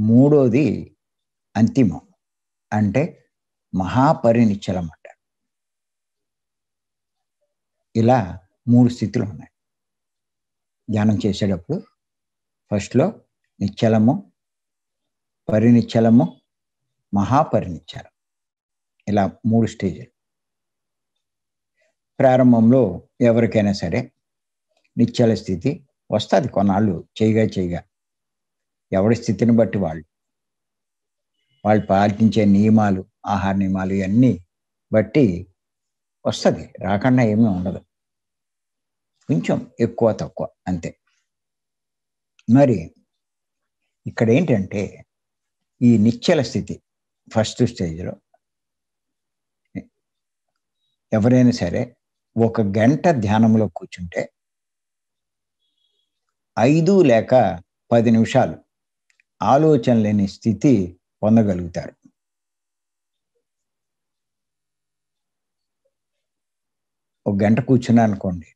మూడోది అంతిమం. అంటే మహాపరినిశ్చలం అంటారు ఇలా మూడు స్థితులు ఉన్నాయి. ధ్యానం చేసేటప్పుడు ఫస్ట్లో నిశ్చలము పరినిచ్చలము మహాపరినిచ్చలం. ఇలా మూడు స్టేజ్లు. ప్రారంభంలో ఎవరికైనా సరే నిశ్చల స్థితి వస్తుంది కొన్నాళ్ళు చేయగా చేయగా. ఎవరి స్థితిని బట్టి వాళ్ళు. వాళ్ళు పాటించే నియమాలు ఆహార నియమాలు ఇవన్నీ బట్టి వస్తుంది. రాకుండా ఏమీ ఉండదు. కొంచెం ఎక్కువ తక్కువ అంతే. మరి ఇక్కడ ఏంటంటే ఈ నిశ్చల స్థితి ఫస్ట్ స్టేజ్లో ఎవరైనా సరే ఒక గంట ధ్యానంలో కూర్చుంటే ఐదు లేక పది నిమిషాలు ఆలోచన లేని స్థితి పొందగలుగుతారు. ఒక గంట కూర్చున్నా అనుకోండి.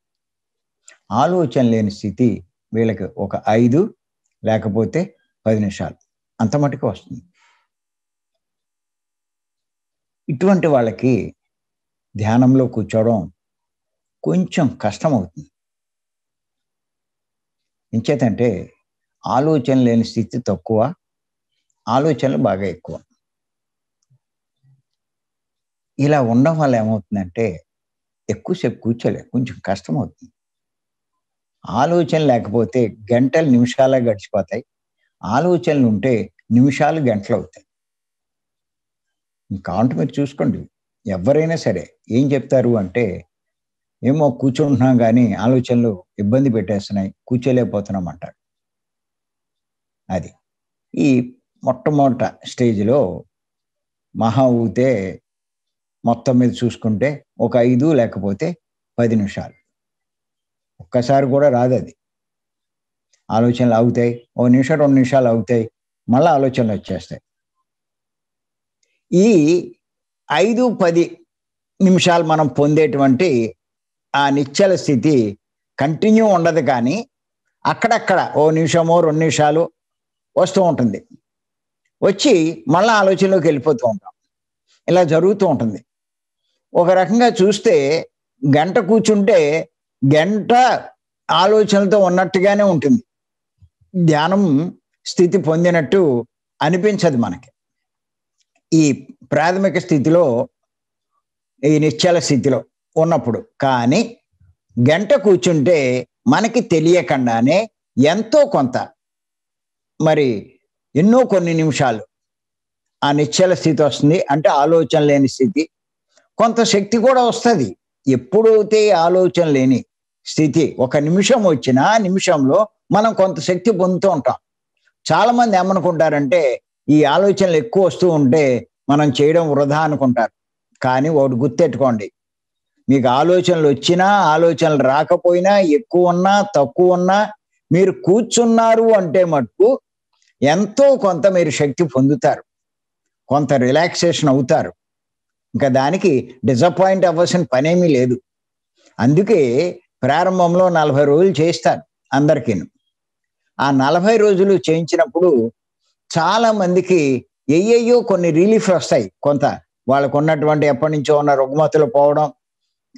ఆలోచన లేని స్థితి వీళ్ళకి ఒక ఐదు లేకపోతే పది నిమిషాలు. అంత మటుకు వస్తుంది. ఇటువంటి వాళ్ళకి ధ్యానంలో కూర్చోవడం కొంచెం కష్టం అవుతుంది ఇంచేతంటే ఆలోచన లేని స్థితి తక్కువ ఆలోచనలు బాగా ఎక్కువ. ఇలా ఉండడం వల్ల ఏమవుతుందంటే ఎక్కువసేపు కూర్చోలే కొంచెం కష్టం అవుతుంది ఆలోచన లేకపోతే గంటలు నిమిషాలే గడిచిపోతాయి. ఆలోచనలు ఉంటే నిమిషాలు గంటలు అవుతాయి. ఇంకా మీరు చూసుకోండి. ఎవరైనా సరే ఏం చెప్తారు అంటే ఏమో కూర్చుంటున్నాం కానీ ఆలోచనలు ఇబ్బంది పెట్టేస్తున్నాయి కూర్చోలేకపోతున్నాం అంటారు అది. ఈ మొట్టమొదట స్టేజ్లో మహా ఊతే మొత్తం మీద చూసుకుంటే ఒక ఐదు లేకపోతే పది నిమిషాలు. ఒక్కసారి కూడా రాదు అది. ఆలోచనలు అవుతాయి ఒక నిమిషం రెండు నిమిషాలు అవుతాయి మళ్ళీ ఆలోచనలు వచ్చేస్తాయి. ఈ ఐదు పది నిమిషాలు మనం పొందేటువంటి ఆ నిశ్చల స్థితి కంటిన్యూ ఉండదు కానీ అక్కడక్కడ ఓ నిమిషమో రెండు నిమిషాలు వస్తూ ఉంటుంది. వచ్చి మళ్ళీ ఆలోచనలోకి వెళ్ళిపోతూ ఉంటాం. ఇలా జరుగుతూ ఉంటుంది. ఒక రకంగా చూస్తే గంట కూర్చుంటే గంట ఆలోచనలతో ఉన్నట్టుగానే ఉంటుంది. ధ్యానం స్థితి పొందినట్టు అనిపించదు మనకి. ఈ ప్రాథమిక స్థితిలో ఈ నిశ్చల స్థితిలో ఉన్నప్పుడు. కానీ గంట కూర్చుంటే మనకి తెలియకుండానే ఎంతో కొంత మరి ఎన్నో కొన్ని నిమిషాలు ఆ నిశ్చల స్థితి వస్తుంది. అంటే ఆలోచన లేని స్థితి. కొంత శక్తి కూడా వస్తుంది. ఎప్పుడైతే ఆలోచన లేని స్థితి ఒక నిమిషం వచ్చినా నిమిషంలో మనం కొంత శక్తి పొందుతూ ఉంటాం. చాలా మంది ఏమనుకుంటారంటే ఈ ఆలోచనలు ఎక్కువ వస్తూ ఉంటే మనం చేయడం వృధా అనుకుంటారు. కానీ ఒకటి గుర్తెట్టుకోండి. మీకు ఆలోచనలు వచ్చినా ఆలోచనలు రాకపోయినా ఎక్కువ ఉన్నా తక్కువ ఉన్నా మీరు కూర్చున్నారు అంటే మటుకు ఎంతో కొంత మీరు శక్తి పొందుతారు. కొంత రిలాక్సేషన్ అవుతారు. ఇంకా దానికి డిసప్పాయింట్ అవ్వాల్సిన పనేమీ లేదు. అందుకే ప్రారంభంలో నలభై రోజులు చేస్తారు అందరికీ ఆ నలభై రోజులు చేయించినప్పుడు చాలా మందికి ఏయో కొన్ని రిలీఫ్ వస్తాయి. కొంత వాళ్ళకు ఉన్నటువంటి ఎప్పటి నుంచో ఉన్న రుగ్మతులు పోవడం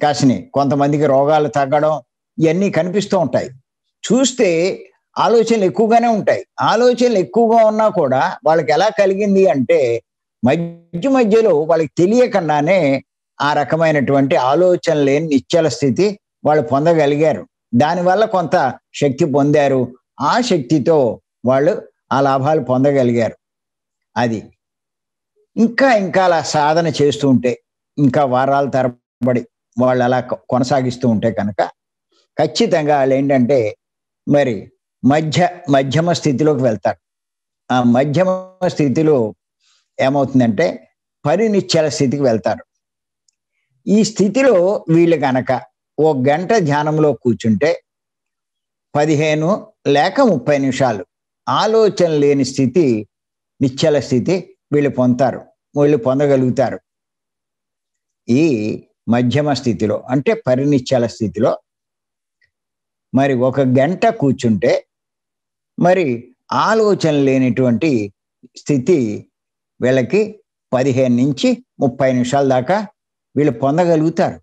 కాసిని కొంతమందికి రోగాలు తగ్గడం ఇవన్నీ కనిపిస్తూ ఉంటాయి. చూస్తే ఆలోచనలు ఎక్కువగానే ఉంటాయి. ఆలోచనలు ఎక్కువగా ఉన్నా కూడా వాళ్ళకి ఎలా కలిగింది అంటే మధ్య మధ్యలో వాళ్ళకి తెలియకుండానే ఆ రకమైనటువంటి ఆలోచన లేని నిశ్చల స్థితి వాళ్ళు పొందగలిగారు. దానివల్ల కొంత శక్తి పొందారు. ఆ శక్తితో వాళ్ళు ఆ లాభాలు పొందగలిగారు. అది. ఇంకా ఇంకా అలా సాధన చేస్తూ ఉంటే ఇంకా వారాల తరబడి వాళ్ళు అలా కొనసాగిస్తూ ఉంటే కనుక ఖచ్చితంగా వాళ్ళు ఏంటంటే మరి మధ్య మధ్యమ స్థితిలోకి వెళ్తారు. ఆ మధ్యమ స్థితిలో ఏమవుతుందంటే పరినిశ్చల స్థితికి వెళ్తారు. ఈ స్థితిలో వీళ్ళు కనుక ఓ గంట ధ్యానంలో కూర్చుంటే పదిహేను లేక ముప్పై నిమిషాలు ఆలోచన లేని స్థితి నిశ్చల స్థితి వీళ్ళు పొందుతారు. వీళ్ళు పొందగలుగుతారు. ఈ మధ్యమ స్థితిలో అంటే పరినిశ్చల స్థితిలో మరి ఒక గంట కూర్చుంటే మరి ఆలోచన లేనిటువంటి స్థితి వీళ్ళకి పదిహేను నుంచి ముప్పై నిమిషాల దాకా వీళ్ళు పొందగలుగుతారు.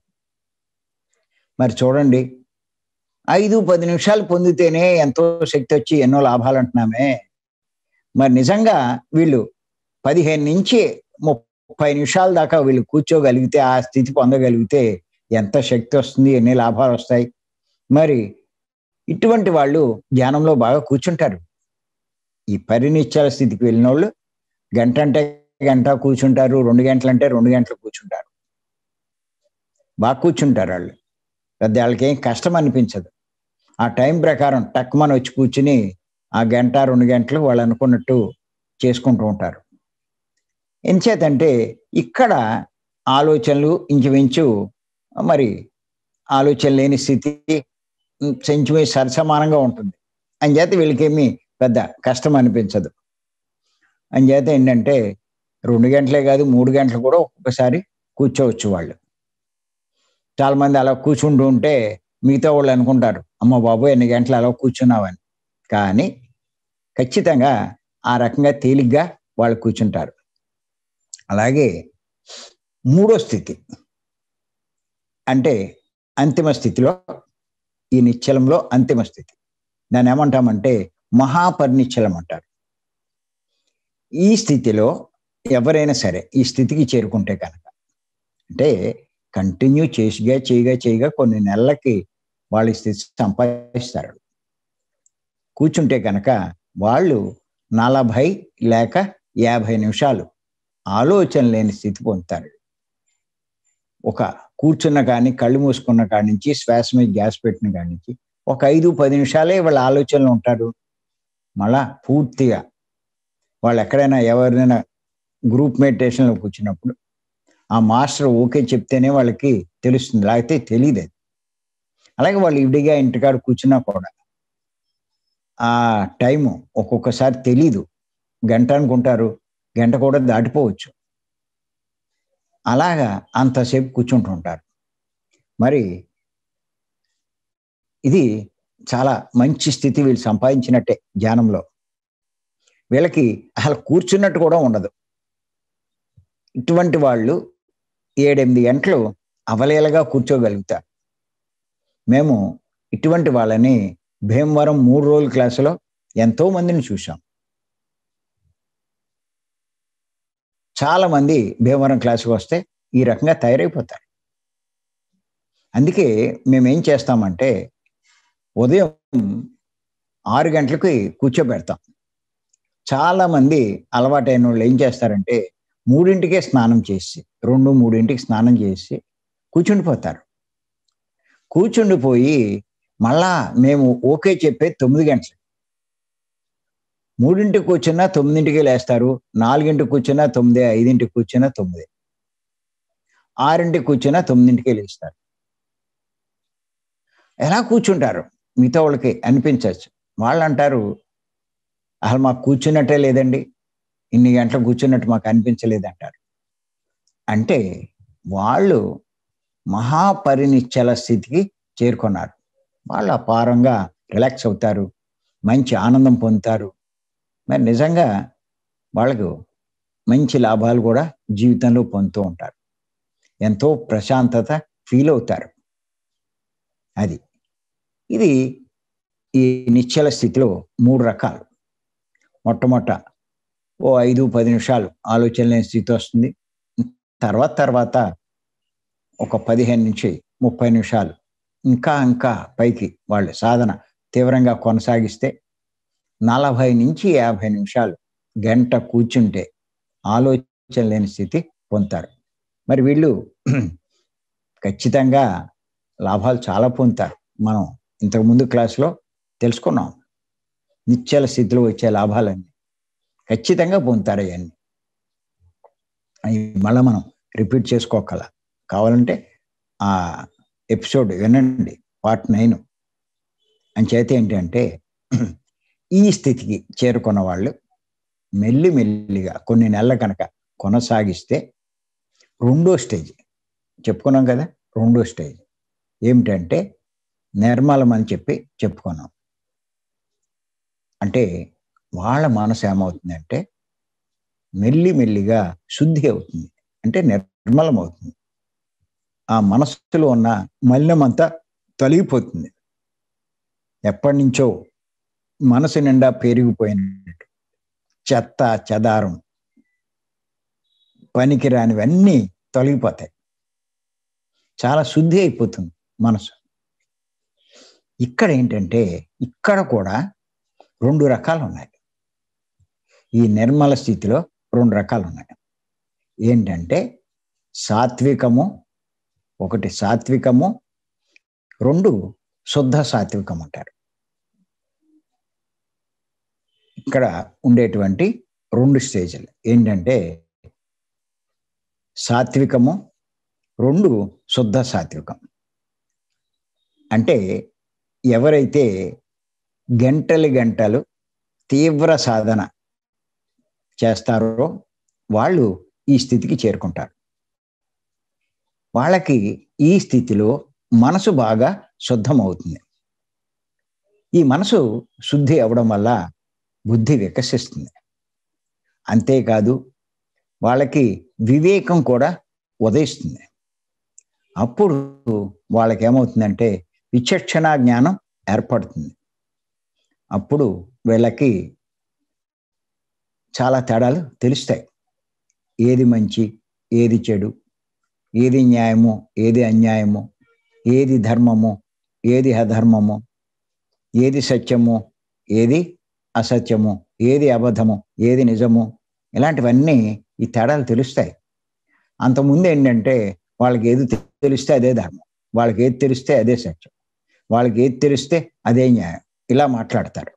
మరి చూడండి ఐదు పది నిమిషాలు పొందితేనే ఎంతో శక్తి వచ్చి ఎన్నో లాభాలు అంటున్నామే. మరి నిజంగా వీళ్ళు పదిహేను నుంచి ముప్పై ముప్పై నిమిషాల దాకా వీళ్ళు కూర్చోగలిగితే ఆ స్థితి పొందగలిగితే ఎంత శక్తి వస్తుంది ఎన్ని లాభాలు వస్తాయి. మరి ఇటువంటి వాళ్ళు ధ్యానంలో బాగా కూర్చుంటారు. ఈ పరినిశ్చల స్థితికి వెళ్ళిన వాళ్ళు గంట అంటే గంట కూర్చుంటారు రెండు గంటలు అంటే రెండు గంటలు కూర్చుంటారు. బాగా కూర్చుంటారు వాళ్ళు. పెద్ద వాళ్ళకి ఏం కష్టం అనిపించదు. ఆ టైం ప్రకారం టక్మని వచ్చి కూర్చుని ఆ గంట రెండు గంటలు వాళ్ళు అనుకున్నట్టు చేసుకుంటూ ఉంటారు. ఎంచేతంటే ఇక్కడ ఆలోచనలు ఇంచుమించు మరి ఆలోచన లేని స్థితి సెంచుమీ సరసమానంగా ఉంటుంది. అంచేత వీళ్ళకేమీ పెద్ద కష్టం అనిపించదు. అంచేత ఏంటంటే రెండు గంటలే కాదు మూడు గంటలు కూడా ఒక్కొక్కసారి కూర్చోవచ్చు వాళ్ళు. చాలామంది అలా కూర్చుంటూ ఉంటే మిగతా వాళ్ళు అనుకుంటారు అమ్మ బాబు ఎన్ని గంటలు అలా కూర్చున్నావని? కానీ ఖచ్చితంగా ఆ రకంగా తేలిగ్గా వాళ్ళు కూర్చుంటారు. అలాగే మూడో స్థితి. అంటే అంతిమ స్థితిలో ఈ నిశ్చలంలో అంతిమ స్థితి. దాన్ని ఏమంటామంటే మహాపరినిశ్చలం అంటారు. ఈ స్థితిలో ఎవరైనా సరే ఈ స్థితికి చేరుకుంటే కనుక అంటే కంటిన్యూ చేసిగా చేయగా చేయగా కొన్ని నెలలకి వాళ్ళ స్థితి సంపాదిస్తారు. కూర్చుంటే కనుక వాళ్ళు నలభై లేక యాభై నిమిషాలు ఆలోచన లేని స్థితి పొందుతారు. ఒక కూర్చున్న కానీ కళ్ళు మూసుకున్న కాడి నుంచి శ్వాస మీద గ్యాస్ పెట్టిన కాడి నుంచి ఒక ఐదు పది నిమిషాలే వాళ్ళ ఆలోచనలు ఉంటారు. మళ్ళా పూర్తిగా వాళ్ళు ఎక్కడైనా ఎవరినైనా గ్రూప్ మెడిటేషన్లో కూర్చున్నప్పుడు ఆ మాస్టర్ ఓకే చెప్తేనే వాళ్ళకి తెలుస్తుంది. లేకపోతే తెలియదు అది. అలాగే వాళ్ళు ఇవిడిగా ఇంటికాడ కూర్చున్నా కూడా ఆ టైము ఒక్కొక్కసారి తెలీదు. గంట అనుకుంటారు. గంట కూడా దాటిపోవచ్చు. అలాగా అంతసేపు కూర్చుంటుంటారు. మరి ఇది చాలా మంచి స్థితి వీళ్ళు సంపాదించినట్టే ధ్యానంలో వీళ్ళకి అసలు కూర్చున్నట్టు కూడా ఉండదు. ఇటువంటి వాళ్ళు ఏడెనిమిది గంటలు అవలేలగా కూర్చోగలుగుతారు. మేము ఇటువంటి వాళ్ళని భీమవరం మూడు రోజుల క్లాసులో ఎంతో మందిని చూసాం చాలా మంది భీమవరం క్లాసుకు వస్తే ఈ రకంగా తయారైపోతారు. అందుకే మేమేం చేస్తామంటే ఉదయం ఆరు గంటలకి కూర్చోబెడతాం. చాలా మంది అలవాటైన వాళ్ళు ఏం చేస్తారంటే మూడింటికే స్నానం చేసి రెండు మూడింటికి స్నానం చేసి కూర్చుండిపోతారు. కూర్చుండిపోయి మళ్ళా మేము ఓకే చెప్పే తొమ్మిది గంటలు మూడింటికి కూర్చున్నా తొమ్మిదింటికి లేస్తారు నాలుగింటికి కూర్చున్నా తొమ్మిది ఐదింటికి కూర్చున్నా తొమ్మిది. ఆరింటికి కూర్చున్నా తొమ్మిదింటికి లేస్తారు. ఎలా కూర్చుంటారు? మిగతా వాళ్ళకి అనిపించవచ్చు. వాళ్ళు అంటారు అసలు మాకు కూర్చున్నట్టే లేదండి. ఇన్ని గంటలు కూర్చున్నట్టు మాకు అనిపించలేదు అంటారు. అంటే వాళ్ళు మహాపరినిశ్చల స్థితికి చేరుకున్నారు. వాళ్ళు అపారంగా రిలాక్స్ అవుతారు మంచి ఆనందం పొందుతారు. మరి నిజంగా వాళ్ళకు మంచి లాభాలు కూడా జీవితంలో పొందుతూ ఉంటారు. ఎంతో ప్రశాంతత ఫీల్ అవుతారు. అది. ఇది ఈ నిశ్చల స్థితిలో మూడు రకాలు. మొట్టమొదట ఓ ఐదు పది నిమిషాలు ఆలోచన లేని స్థితి వస్తుంది. తర్వాత తర్వాత ఒక పదిహేను నుంచి ముప్పై నిమిషాలు ఇంకా ఇంకా పైకి వాళ్ళు సాధన తీవ్రంగా కొనసాగిస్తే నలభై నుంచి యాభై నిమిషాలు గంట కూర్చుంటే ఆలోచన లేని స్థితి పొందుతారు. మరి వీళ్ళు ఖచ్చితంగా లాభాలు చాలా పొందుతారు. మనం ఇంతకుముందు క్లాస్లో తెలుసుకున్నాం. నిశ్చల స్థితిలో వచ్చే లాభాలన్నీ ఖచ్చితంగా పొందుతారు అవన్నీ. అవి మళ్ళీ మనం రిపీట్ చేసుకోగల కావాలంటే ఆ ఎపిసోడ్ వినండి పార్ట్ నైన్. అంచేత ఏంటంటే ఈ స్థితికి చేరుకున్న వాళ్ళు మెల్లి మెల్లిగా కొన్ని నెలల కనుక కొనసాగిస్తే రెండో స్టేజ్. చెప్పుకున్నాం కదా రెండో స్టేజ్. ఏమిటంటే నిర్మలం అని చెప్పి చెప్పుకున్నాం. అంటే వాళ్ళ మనసు ఏమవుతుందంటే మెల్లి మెల్లిగా శుద్ధి అవుతుంది. అంటే నిర్మలం అవుతుంది ఆ మనస్సులో ఉన్న మలినమంతా తొలగిపోతుంది. ఎప్పటి నుంచో మనసు నిండా పెరిగిపోయినట్టు చెత్త చెదారం పనికిరానివన్నీ తొలగిపోతాయి. చాలా శుద్ధి అయిపోతుంది మనసు. ఇక్కడ ఏంటంటే ఇక్కడ కూడా రెండు రకాలు ఉన్నాయి ఈ నిర్మల స్థితిలో రెండు రకాలు ఉన్నాయి ఏంటంటే సాత్వికము ఒకటి సాత్వికము రెండు శుద్ధ సాత్వికం అంటారు ఇక్కడ ఉండేటువంటి రెండు స్టేజ్లు. ఏంటంటే సాత్వికము రెండు శుద్ధ సాత్వికం. అంటే ఎవరైతే గంటలు గంటలు తీవ్ర సాధన చేస్తారో వాళ్ళు ఈ స్థితికి చేరుకుంటారు. వాళ్ళకి ఈ స్థితిలో మనసు బాగా శుద్ధమవుతుంది. ఈ మనసు శుద్ధి అవ్వడం వల్ల బుద్ధి వికసిస్తుంది. అంతేకాదు వాళ్ళకి వివేకం కూడా ఉదయిస్తుంది. అప్పుడు వాళ్ళకి ఏమవుతుందంటే విచక్షణ జ్ఞానం ఏర్పడుతుంది. అప్పుడు వీళ్ళకి చాలా తేడాలు తెలుస్తాయి. ఏది మంచి ఏది చెడు ఏది న్యాయము ఏది అన్యాయము ఏది ధర్మము ఏది అధర్మము ఏది సత్యము ఏది అసత్యము ఏది అబద్ధము ఏది నిజము ఇలాంటివన్నీ ఈ తేడాలు తెలుస్తాయి. అంతకుముందు ఏంటంటే వాళ్ళకి ఏది తెలిస్తే అదే ధర్మం వాళ్ళకి ఏది తెలిస్తే అదే సత్యం వాళ్ళకి ఏది తెలిస్తే అదే న్యాయం. ఇలా మాట్లాడతారు.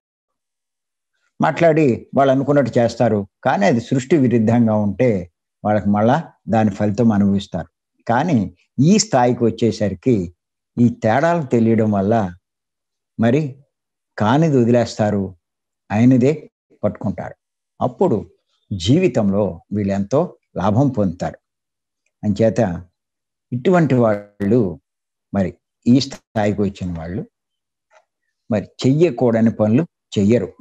మాట్లాడి వాళ్ళు అనుకున్నట్టు చేస్తారు కానీ అది సృష్టి విరుద్ధంగా ఉంటే వాళ్ళకి మళ్ళా దాని ఫలితం అనుభవిస్తారు. కానీ ఈ స్థాయికి వచ్చేసరికి ఈ తేడాలు తెలియడం వల్ల మరి కానిది వదిలేస్తారు ఆయనదే పట్టుకుంటారు అప్పుడు జీవితంలో వీళ్ళు ఎంతో లాభం పొందుతారు. అంచేత ఇటువంటి వాళ్ళు మరి ఈ స్థాయికి వచ్చిన వాళ్ళు మరి చెయ్యకూడని పనులు చెయ్యరు.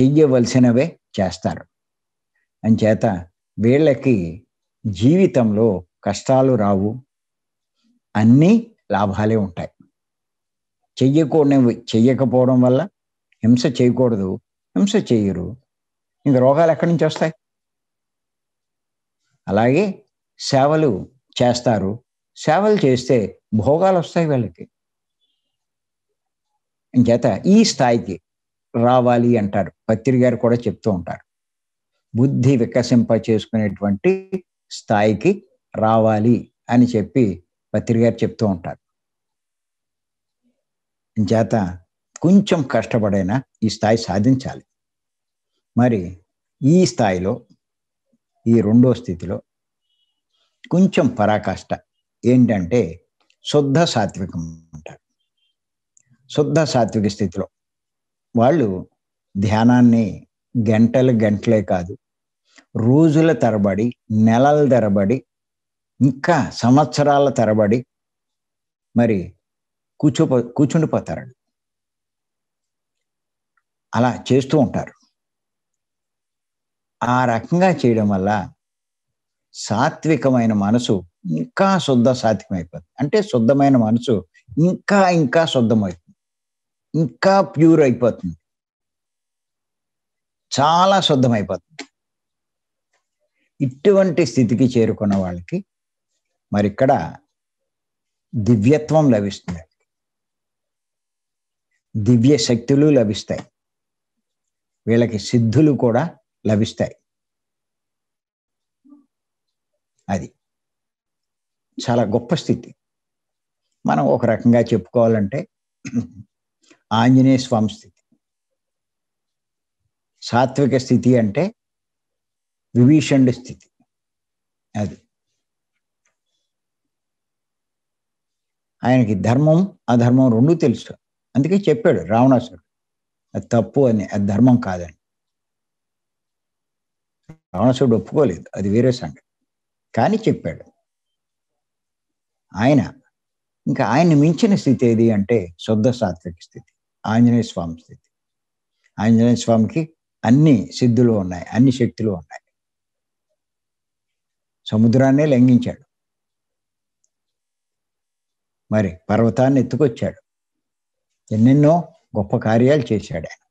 చెయ్యవలసినవే చేస్తారు. అంచేత వీళ్ళకి జీవితంలో కష్టాలు రావు. అన్నీ లాభాలే ఉంటాయి. చెయ్యకూడనివి చెయ్యకపోవడం వల్ల హింస చేయకూడదు హింస చేయరు. ఇంకా రోగాలు ఎక్కడి నుంచి వస్తాయి? అలాగే సేవలు చేస్తారు. సేవలు చేస్తే భోగాలు వస్తాయి వీళ్ళకి. ఇంచేత ఈ స్థాయికి రావాలి అంటారు. పత్రి గారు కూడా చెప్తూ ఉంటారు. బుద్ధి వికసింప చేసుకునేటువంటి స్థాయికి రావాలి అని చెప్పి పత్రి గారు చెప్తూ ఉంటారు. చేత కొంచెం కష్టపడైనా ఈ స్థాయి సాధించాలి. మరి ఈ స్థాయిలో ఈ రెండో స్థితిలో కొంచెం పరాకాష్ట ఏంటంటే శుద్ధ సాత్వికం అంటారు. శుద్ధ సాత్విక స్థితిలో వాళ్ళు ధ్యానాన్ని గంటలు గంటలే కాదు రోజుల తరబడి నెలల తరబడి ఇంకా సంవత్సరాల తరబడి మరి కూర్చోపో కూర్చుండిపోతారండి అలా చేస్తూ ఉంటారు. ఆ రకంగా చేయడం వల్ల సాత్వికమైన మనసు ఇంకా శుద్ధ సాత్వికం అయిపోతుంది అంటే శుద్ధమైన మనసు ఇంకా ఇంకా శుద్ధమవుతుంది ఇంకా ప్యూర్ అయిపోతుంది. చాలా శుద్ధమైపోతుంది. ఇటువంటి స్థితికి చేరుకున్న వాళ్ళకి మరి ఇక్కడ దివ్యత్వం లభిస్తుంది. దివ్య శక్తులు లభిస్తాయి. వీళ్ళకి సిద్ధులు కూడా లభిస్తాయి. అది చాలా గొప్ప స్థితి. మనం ఒక రకంగా చెప్పుకోవాలంటే ఆంజనేయ స్వామి స్థితి. సాత్విక స్థితి అంటే విభీషణుడి స్థితి. అది ఆయనకి ధర్మం అధర్మం రెండు తెలుసు. అందుకే చెప్పాడు రావణాసుడు అది తప్పు అని అది ధర్మం కాదని. రావణసుడు ఒప్పుకోలేదు అది వేరే సంగతి. కానీ చెప్పాడు ఆయన ఇంకా ఆయన్ని మించిన స్థితి ఏది అంటే శుద్ధ సాత్విక స్థితి ఆంజనేయ స్వామి స్థితి. ఆంజనేయ స్వామికి అన్ని సిద్ధులు ఉన్నాయి అన్ని శక్తులు ఉన్నాయి. సముద్రాన్నే లంఘించాడు మరి పర్వతాన్ని ఎత్తుకొచ్చాడు. ఎన్నెన్నో గొప్ప కార్యాలు చేశాడు ఆయన.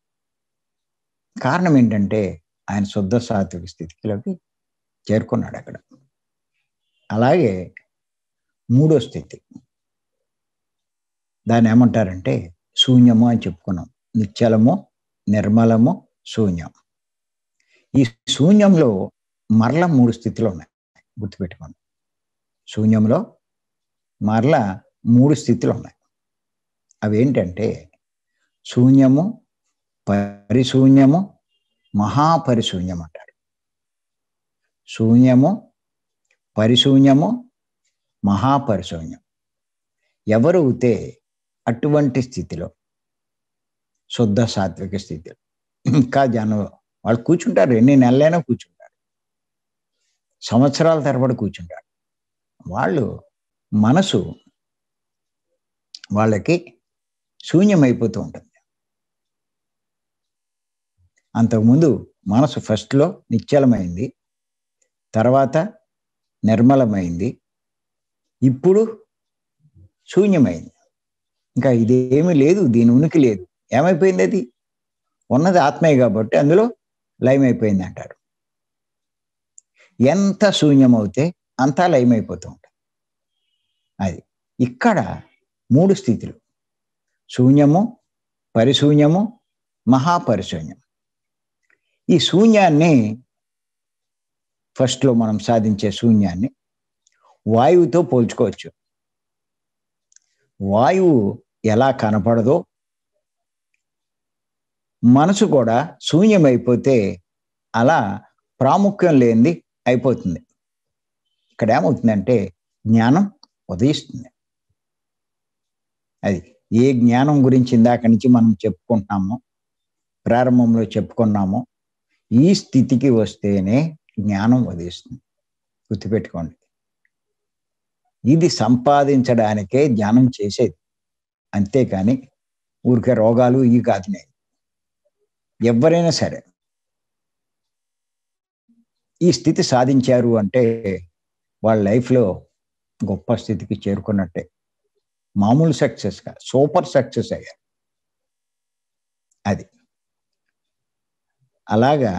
కారణం ఏంటంటే ఆయన శుద్ధ సాత్విక స్థితిలోకి చేరుకున్నాడు అక్కడ. అలాగే మూడో స్థితి. దాన్ని ఏమంటారంటే శూన్యము అని చెప్పుకున్నాం. నిశ్చలము నిర్మలము శూన్యం. ఈ శూన్యంలో మరల మూడు స్థితులు ఉన్నాయి. గుర్తుపెట్టుకోండి. శూన్యంలో మరల మూడు స్థితులు ఉన్నాయి. అవి ఏంటంటే శూన్యము పరిశూన్యము మహాపరిశూన్యం అంటారు. శూన్యము పరిశూన్యము మహాపరిశూన్యం. ఎవరు అవుతే అటువంటి స్థితిలో శుద్ధ సాత్విక స్థితిలో. ఇంకా జనం వాళ్ళు కూర్చుంటారు ఎన్ని నెలలైనా కూర్చుంటారు. సంవత్సరాల తరబడి కూర్చుంటారు. వాళ్ళు మనసు వాళ్ళకి శూన్యమైపోతూ ఉంటుంది. అంతకుముందు మనసు ఫస్ట్లో నిశ్చలమైంది తర్వాత నిర్మలమైంది ఇప్పుడు శూన్యమైంది. ఇంకా ఇదేమీ లేదు దీని ఉనికి లేదు. ఏమైపోయింది అది? ఉన్నది ఆత్మే కాబట్టి అందులో లయమైపోయింది అంటారు. ఎంత శూన్యమవుతే అంతా లయమైపోతూ ఉంటుంది అది ఇక్కడ మూడు స్థితులు. శూన్యము పరిశూన్యము మహాపరిశూన్యం ఈ శూన్యాన్ని ఫస్ట్లో మనం సాధించే శూన్యాన్ని వాయువుతో పోల్చుకోవచ్చు. వాయువు ఎలా కనపడదో మనసు కూడా శూన్యమైపోతే అలా ప్రాముఖ్యం లేనిది అయిపోతుంది. ఇక్కడ ఏమవుతుందంటే జ్ఞానం ఉదయిస్తుంది. అది ఏ జ్ఞానం గురించి ఇందాక నుంచి మనం చెప్పుకుంటున్నామో ప్రారంభంలో చెప్పుకున్నామో ఈ స్థితికి వస్తేనే జ్ఞానం వదిస్తుంది గుర్తుపెట్టుకోండి. ఇది సంపాదించడానికే ధ్యానం చేసేది. అంతేకాని ఊరికే రోగాలు ఈ కాదు నేను. ఎవరైనా సరే. ఈ స్థితి సాధించారు అంటే వాళ్ళ లైఫ్లో గొప్ప స్థితికి చేరుకున్నట్టే. మామూలు సక్సెస్గా సూపర్ సక్సెస్ అయ్యారు. అది. అలాగా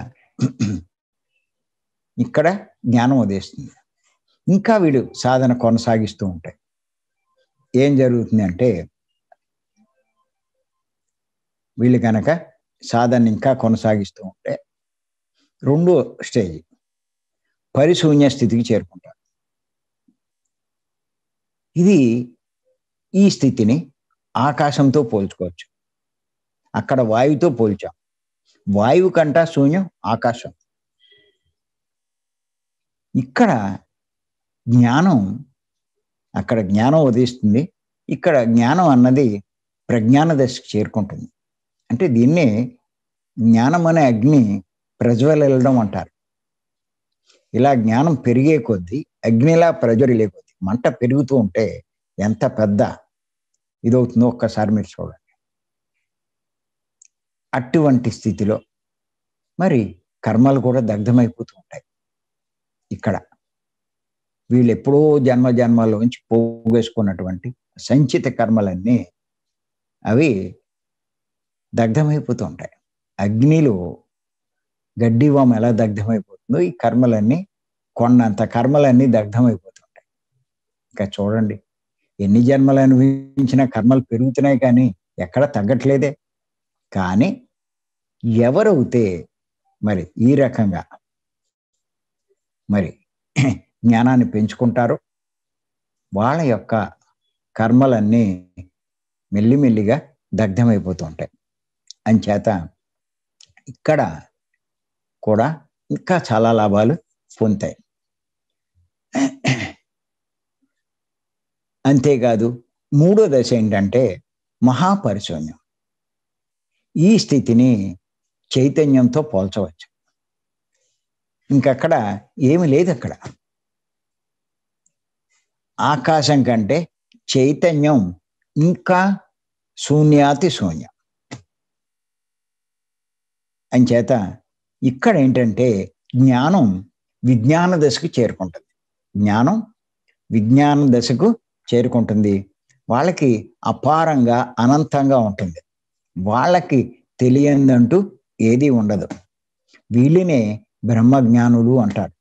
ఇక్కడ జ్ఞానం ఉదయిస్తుంది ఇంకా వీడు సాధన కొనసాగిస్తూ ఉంటాయి. ఏం జరుగుతుంది అంటే వీళ్ళు కనుక సాధన ఇంకా కొనసాగిస్తూ ఉంటే రెండో స్టేజ్ పరిశూన్య స్థితికి చేరుకుంటారు. ఇది ఈ స్థితిని ఆకాశంతో పోల్చుకోవచ్చు. అక్కడ వాయువుతో పోల్చాం. వాయువు కంట శూన్యం ఆకాశం. ఇక్కడ జ్ఞానం అక్కడ జ్ఞానం ఉదయిస్తుంది. ఇక్కడ జ్ఞానం అన్నది ప్రజ్ఞాన దశకి చేరుకుంటుంది. అంటే దీన్నే జ్ఞానం అనే అగ్ని ప్రజ్వలెళ్ళడం అంటారు. ఇలా జ్ఞానం పెరిగే కొద్దీ అగ్నిలా ప్రజ్వరిలే కొద్దీ మంట పెరుగుతూ ఉంటే ఎంత పెద్ద ఇదవుతుందో ఒక్కసారి మీరు చూడండి. అటువంటి స్థితిలో మరి కర్మలు కూడా దగ్ధమైపోతూ ఉంటాయి. ఇక్కడ వీళ్ళు ఎప్పుడో జన్మ జన్మలోంచి పోగేసుకున్నటువంటి సంచిత కర్మలన్నీ అవి దగ్ధమైపోతూ ఉంటాయి. అగ్నిలో గడ్డివాము ఎలా దగ్ధమైపోతుందో ఈ కర్మలన్నీ కొన్నంత కర్మలన్నీ దగ్ధమైపోతుంటాయి ఇంకా చూడండి ఎన్ని జన్మలు అనుభవించిన కర్మలు పెరుగుతున్నాయి కానీ ఎక్కడ తగ్గట్లేదే. కానీ ఎవరైతే మరి ఈ రకంగా మరి జ్ఞానాన్ని పెంచుకుంటారో వాళ్ళ యొక్క కర్మలన్నీ మెల్లిమెల్లిగా దగ్ధమైపోతూ ఉంటాయి అంచేత ఇక్కడ కూడా ఇంకా చాలా లాభాలు పొందుతాయి. అంతేకాదు మూడో దశ ఏంటంటే మహాపరిశూన్యం. ఈ స్థితిని చైతన్యంతో పోల్చవచ్చు. ఇంకక్కడ ఏమి లేదు అక్కడ. ఆకాశం కంటే చైతన్యం ఇంకా శూన్యాతి శూన్యం. అంచేత ఇక్కడ ఏంటంటే జ్ఞానం విజ్ఞాన దశకు చేరుకుంటుంది. జ్ఞానం విజ్ఞాన దశకు చేరుకుంటుంది. వాళ్ళకి అపారంగా అనంతంగా ఉంటుంది. వాళ్ళకి తెలియందంటూ ఏది ఉండదు. వీళ్ళనే బ్రహ్మజ్ఞానులు అంటారు.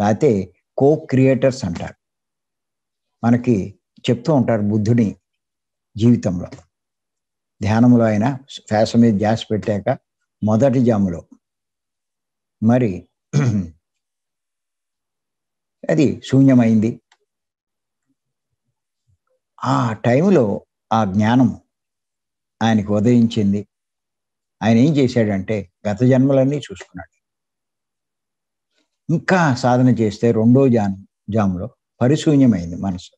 లేకపోతే కో క్రియేటర్స్ అంటారు. మనకి చెప్తూ ఉంటారు బుద్ధుని జీవితంలో. ధ్యానంలో అయినా శ్వాస మీద ధ్యాస పెట్టాక మొదటి జాములో. మరి అది శూన్యమైంది. ఆ టైంలో ఆ జ్ఞానం ఆయనకు ఉదయించింది. ఆయన ఏం చేశాడంటే గత జన్మలన్నీ చూసుకున్నాడు. ఇంకా సాధన చేస్తే రెండో జాన్ జాములో పరిశూన్యమైంది మనసు.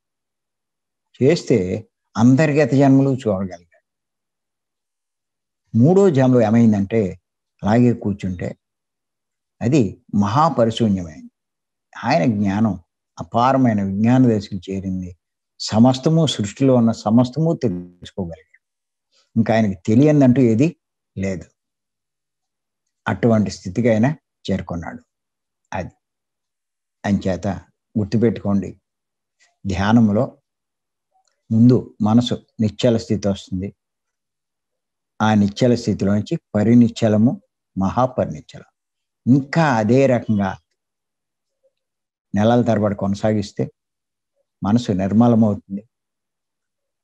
చేస్తే అందరి గత జన్మలు చూడగలిగాడు. మూడో జాములో ఏమైందంటే అలాగే కూర్చుంటే అది మహాపరిశూన్యమైంది. ఆయన జ్ఞానం అపారమైన విజ్ఞాన దశకు చేరింది. సమస్తము సృష్టిలో ఉన్న సమస్తము తెలుసుకోగలిగాడు. ఇంకా ఆయనకి తెలియందంటూ ఏది లేదు. అటువంటి స్థితికి ఆయన చేరుకున్నాడు. అది. అంచేత గుర్తుపెట్టుకోండి ధ్యానంలో ముందు మనసు నిశ్చల స్థితి వస్తుంది. ఆ నిశ్చల స్థితిలోంచి పరినిశ్చలము మహాపరినిశ్చలం. ఇంకా అదే రకంగా నెలల తరబడి కొనసాగిస్తే మనసు నిర్మలమవుతుంది.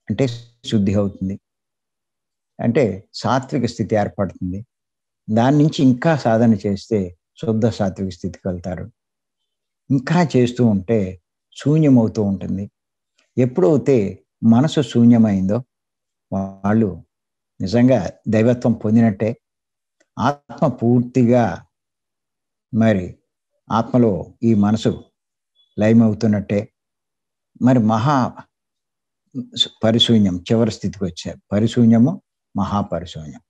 అంటే శుద్ధి అవుతుంది. అంటే సాత్విక స్థితి ఏర్పడుతుంది. దాని నుంచి ఇంకా సాధన చేస్తే శుద్ధ సాత్విక స్థితికి వెళ్తారు. ఇంకా చేస్తూ ఉంటే శూన్యమవుతూ ఉంటుంది. ఎప్పుడైతే మనసు శూన్యమైందో వాళ్ళు నిజంగా దైవత్వం పొందినట్టే. ఆత్మ పూర్తిగా మరి ఆత్మలో ఈ మనసు లయమవుతున్నట్టే. మరి మహా పరిశూన్యం చివరి స్థితికి వచ్చారు పరిశూన్యము మహాపరిశూన్యం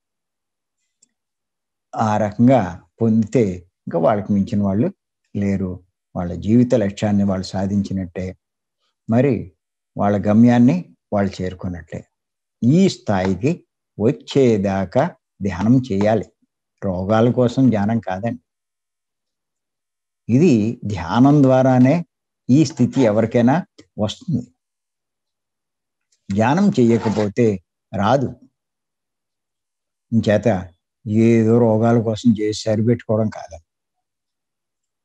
ఆ రకంగా పొందితే ఇంకా వాళ్ళకి మించిన వాళ్ళు లేరు. వాళ్ళ జీవిత లక్ష్యాన్ని వాళ్ళు సాధించినట్టే. మరి వాళ్ళ గమ్యాన్ని వాళ్ళు చేరుకున్నట్లే. ఈ స్థాయికి వచ్చేదాకా ధ్యానం చేయాలి. రోగాల కోసం ధ్యానం కాదండి. ఇది ధ్యానం ద్వారానే ఈ స్థితి ఎవరికైనా వస్తుంది. ధ్యానం చేయకపోతే రాదు. ఇంచేత ఏదో రోగాల కోసం చేసి సరిపెట్టుకోవడం కాదు.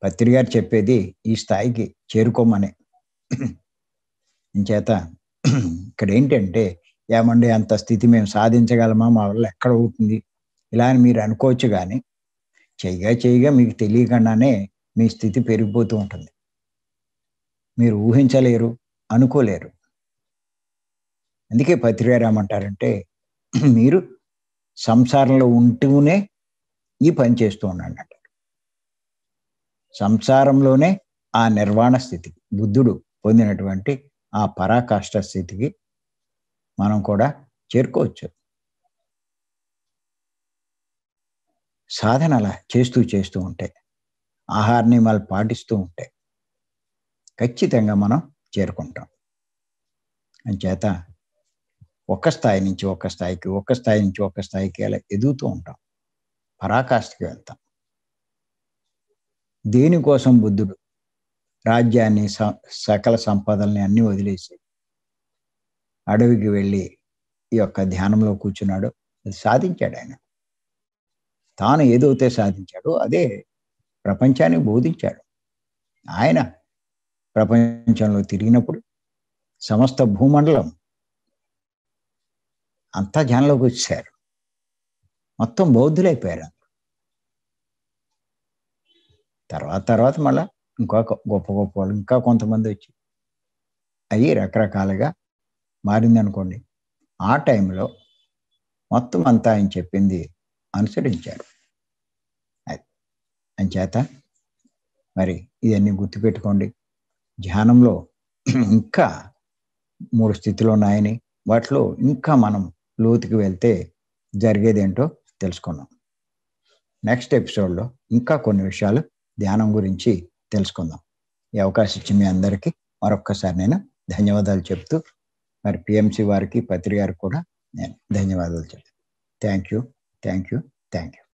పత్రి గారు చెప్పేది ఈ స్థాయికి చేరుకోమని. ఇంచేత ఇక్కడ ఏంటంటే ఏమండి అంత స్థితి మేము సాధించగలమా? మా వల్ల ఎక్కడ అవుతుంది? ఇలా అని మీరు అనుకోవచ్చు కానీ చేయగా చేయగా మీకు తెలియకుండానే మీ స్థితి పెరిగిపోతూ ఉంటుంది. మీరు ఊహించలేరు అనుకోలేరు. అందుకే పత్రికారు ఏమంటారంటే మీరు సంసారంలో ఉంటూనే ఈ పని చేస్తూ ఉన్నాడు అంటారు సంసారంలోనే ఆ నిర్వాణ స్థితికి బుద్ధుడు పొందినటువంటి ఆ పరాకాష్ట స్థితికి మనం కూడా చేరుకోవచ్చు. సాధన అలా చేస్తూ చేస్తూ ఉంటే ఆహార నియమాలు పాటిస్తూ ఉంటే ఖచ్చితంగా మనం చేరుకుంటాం. అంచేత ఒక స్థాయి నుంచి ఒక స్థాయికి ఒక స్థాయి నుంచి ఒక స్థాయికి అలా ఎదుగుతూ ఉంటాం. పరాకాష్ఠకి వెళ్తాం దేనికోసం బుద్ధుడు రాజ్యాన్ని సకల సంపదల్ని అన్ని వదిలేసి అడవికి వెళ్ళి ఈ యొక్క ధ్యానంలో కూర్చున్నాడు అది సాధించాడు ఆయన. తాను ఏదైతే సాధించాడో అదే ప్రపంచానికి బోధించాడు. ఆయన ప్రపంచంలో తిరిగినప్పుడు సమస్త భూమండలం అంతా జనంలోకి వచ్చారు. మొత్తం బౌద్ధులైపోయారు తర్వాత తర్వాత మళ్ళా ఇంకా గొప్ప గొప్ప వాళ్ళు ఇంకా కొంతమంది వచ్చి అవి రకరకాలుగా మారింది అనుకోండి ఆ టైంలో మొత్తం అంతా ఆయన చెప్పింది అనుసరించారు. అది. అంచేత మరి ఇవన్నీ గుర్తుపెట్టుకోండి. ధ్యానంలో ఇంకా మూడు స్థితులు ఉన్నాయని వాటిలో ఇంకా మనం లోతుకి వెళ్తే జరిగేదేంటో తెలుసుకున్నాం నెక్స్ట్ ఎపిసోడ్లో ఇంకా కొన్ని విషయాలు ధ్యానం గురించి తెలుసుకుందాం. ఈ అవకాశం ఇచ్చి మీ అందరికీ మరొక్కసారి నేను ధన్యవాదాలు చెప్తూ మరి పిఎంసి వారికి పత్రి గారికి కూడా నేను ధన్యవాదాలు చెప్తాను. Thank you thank you thank you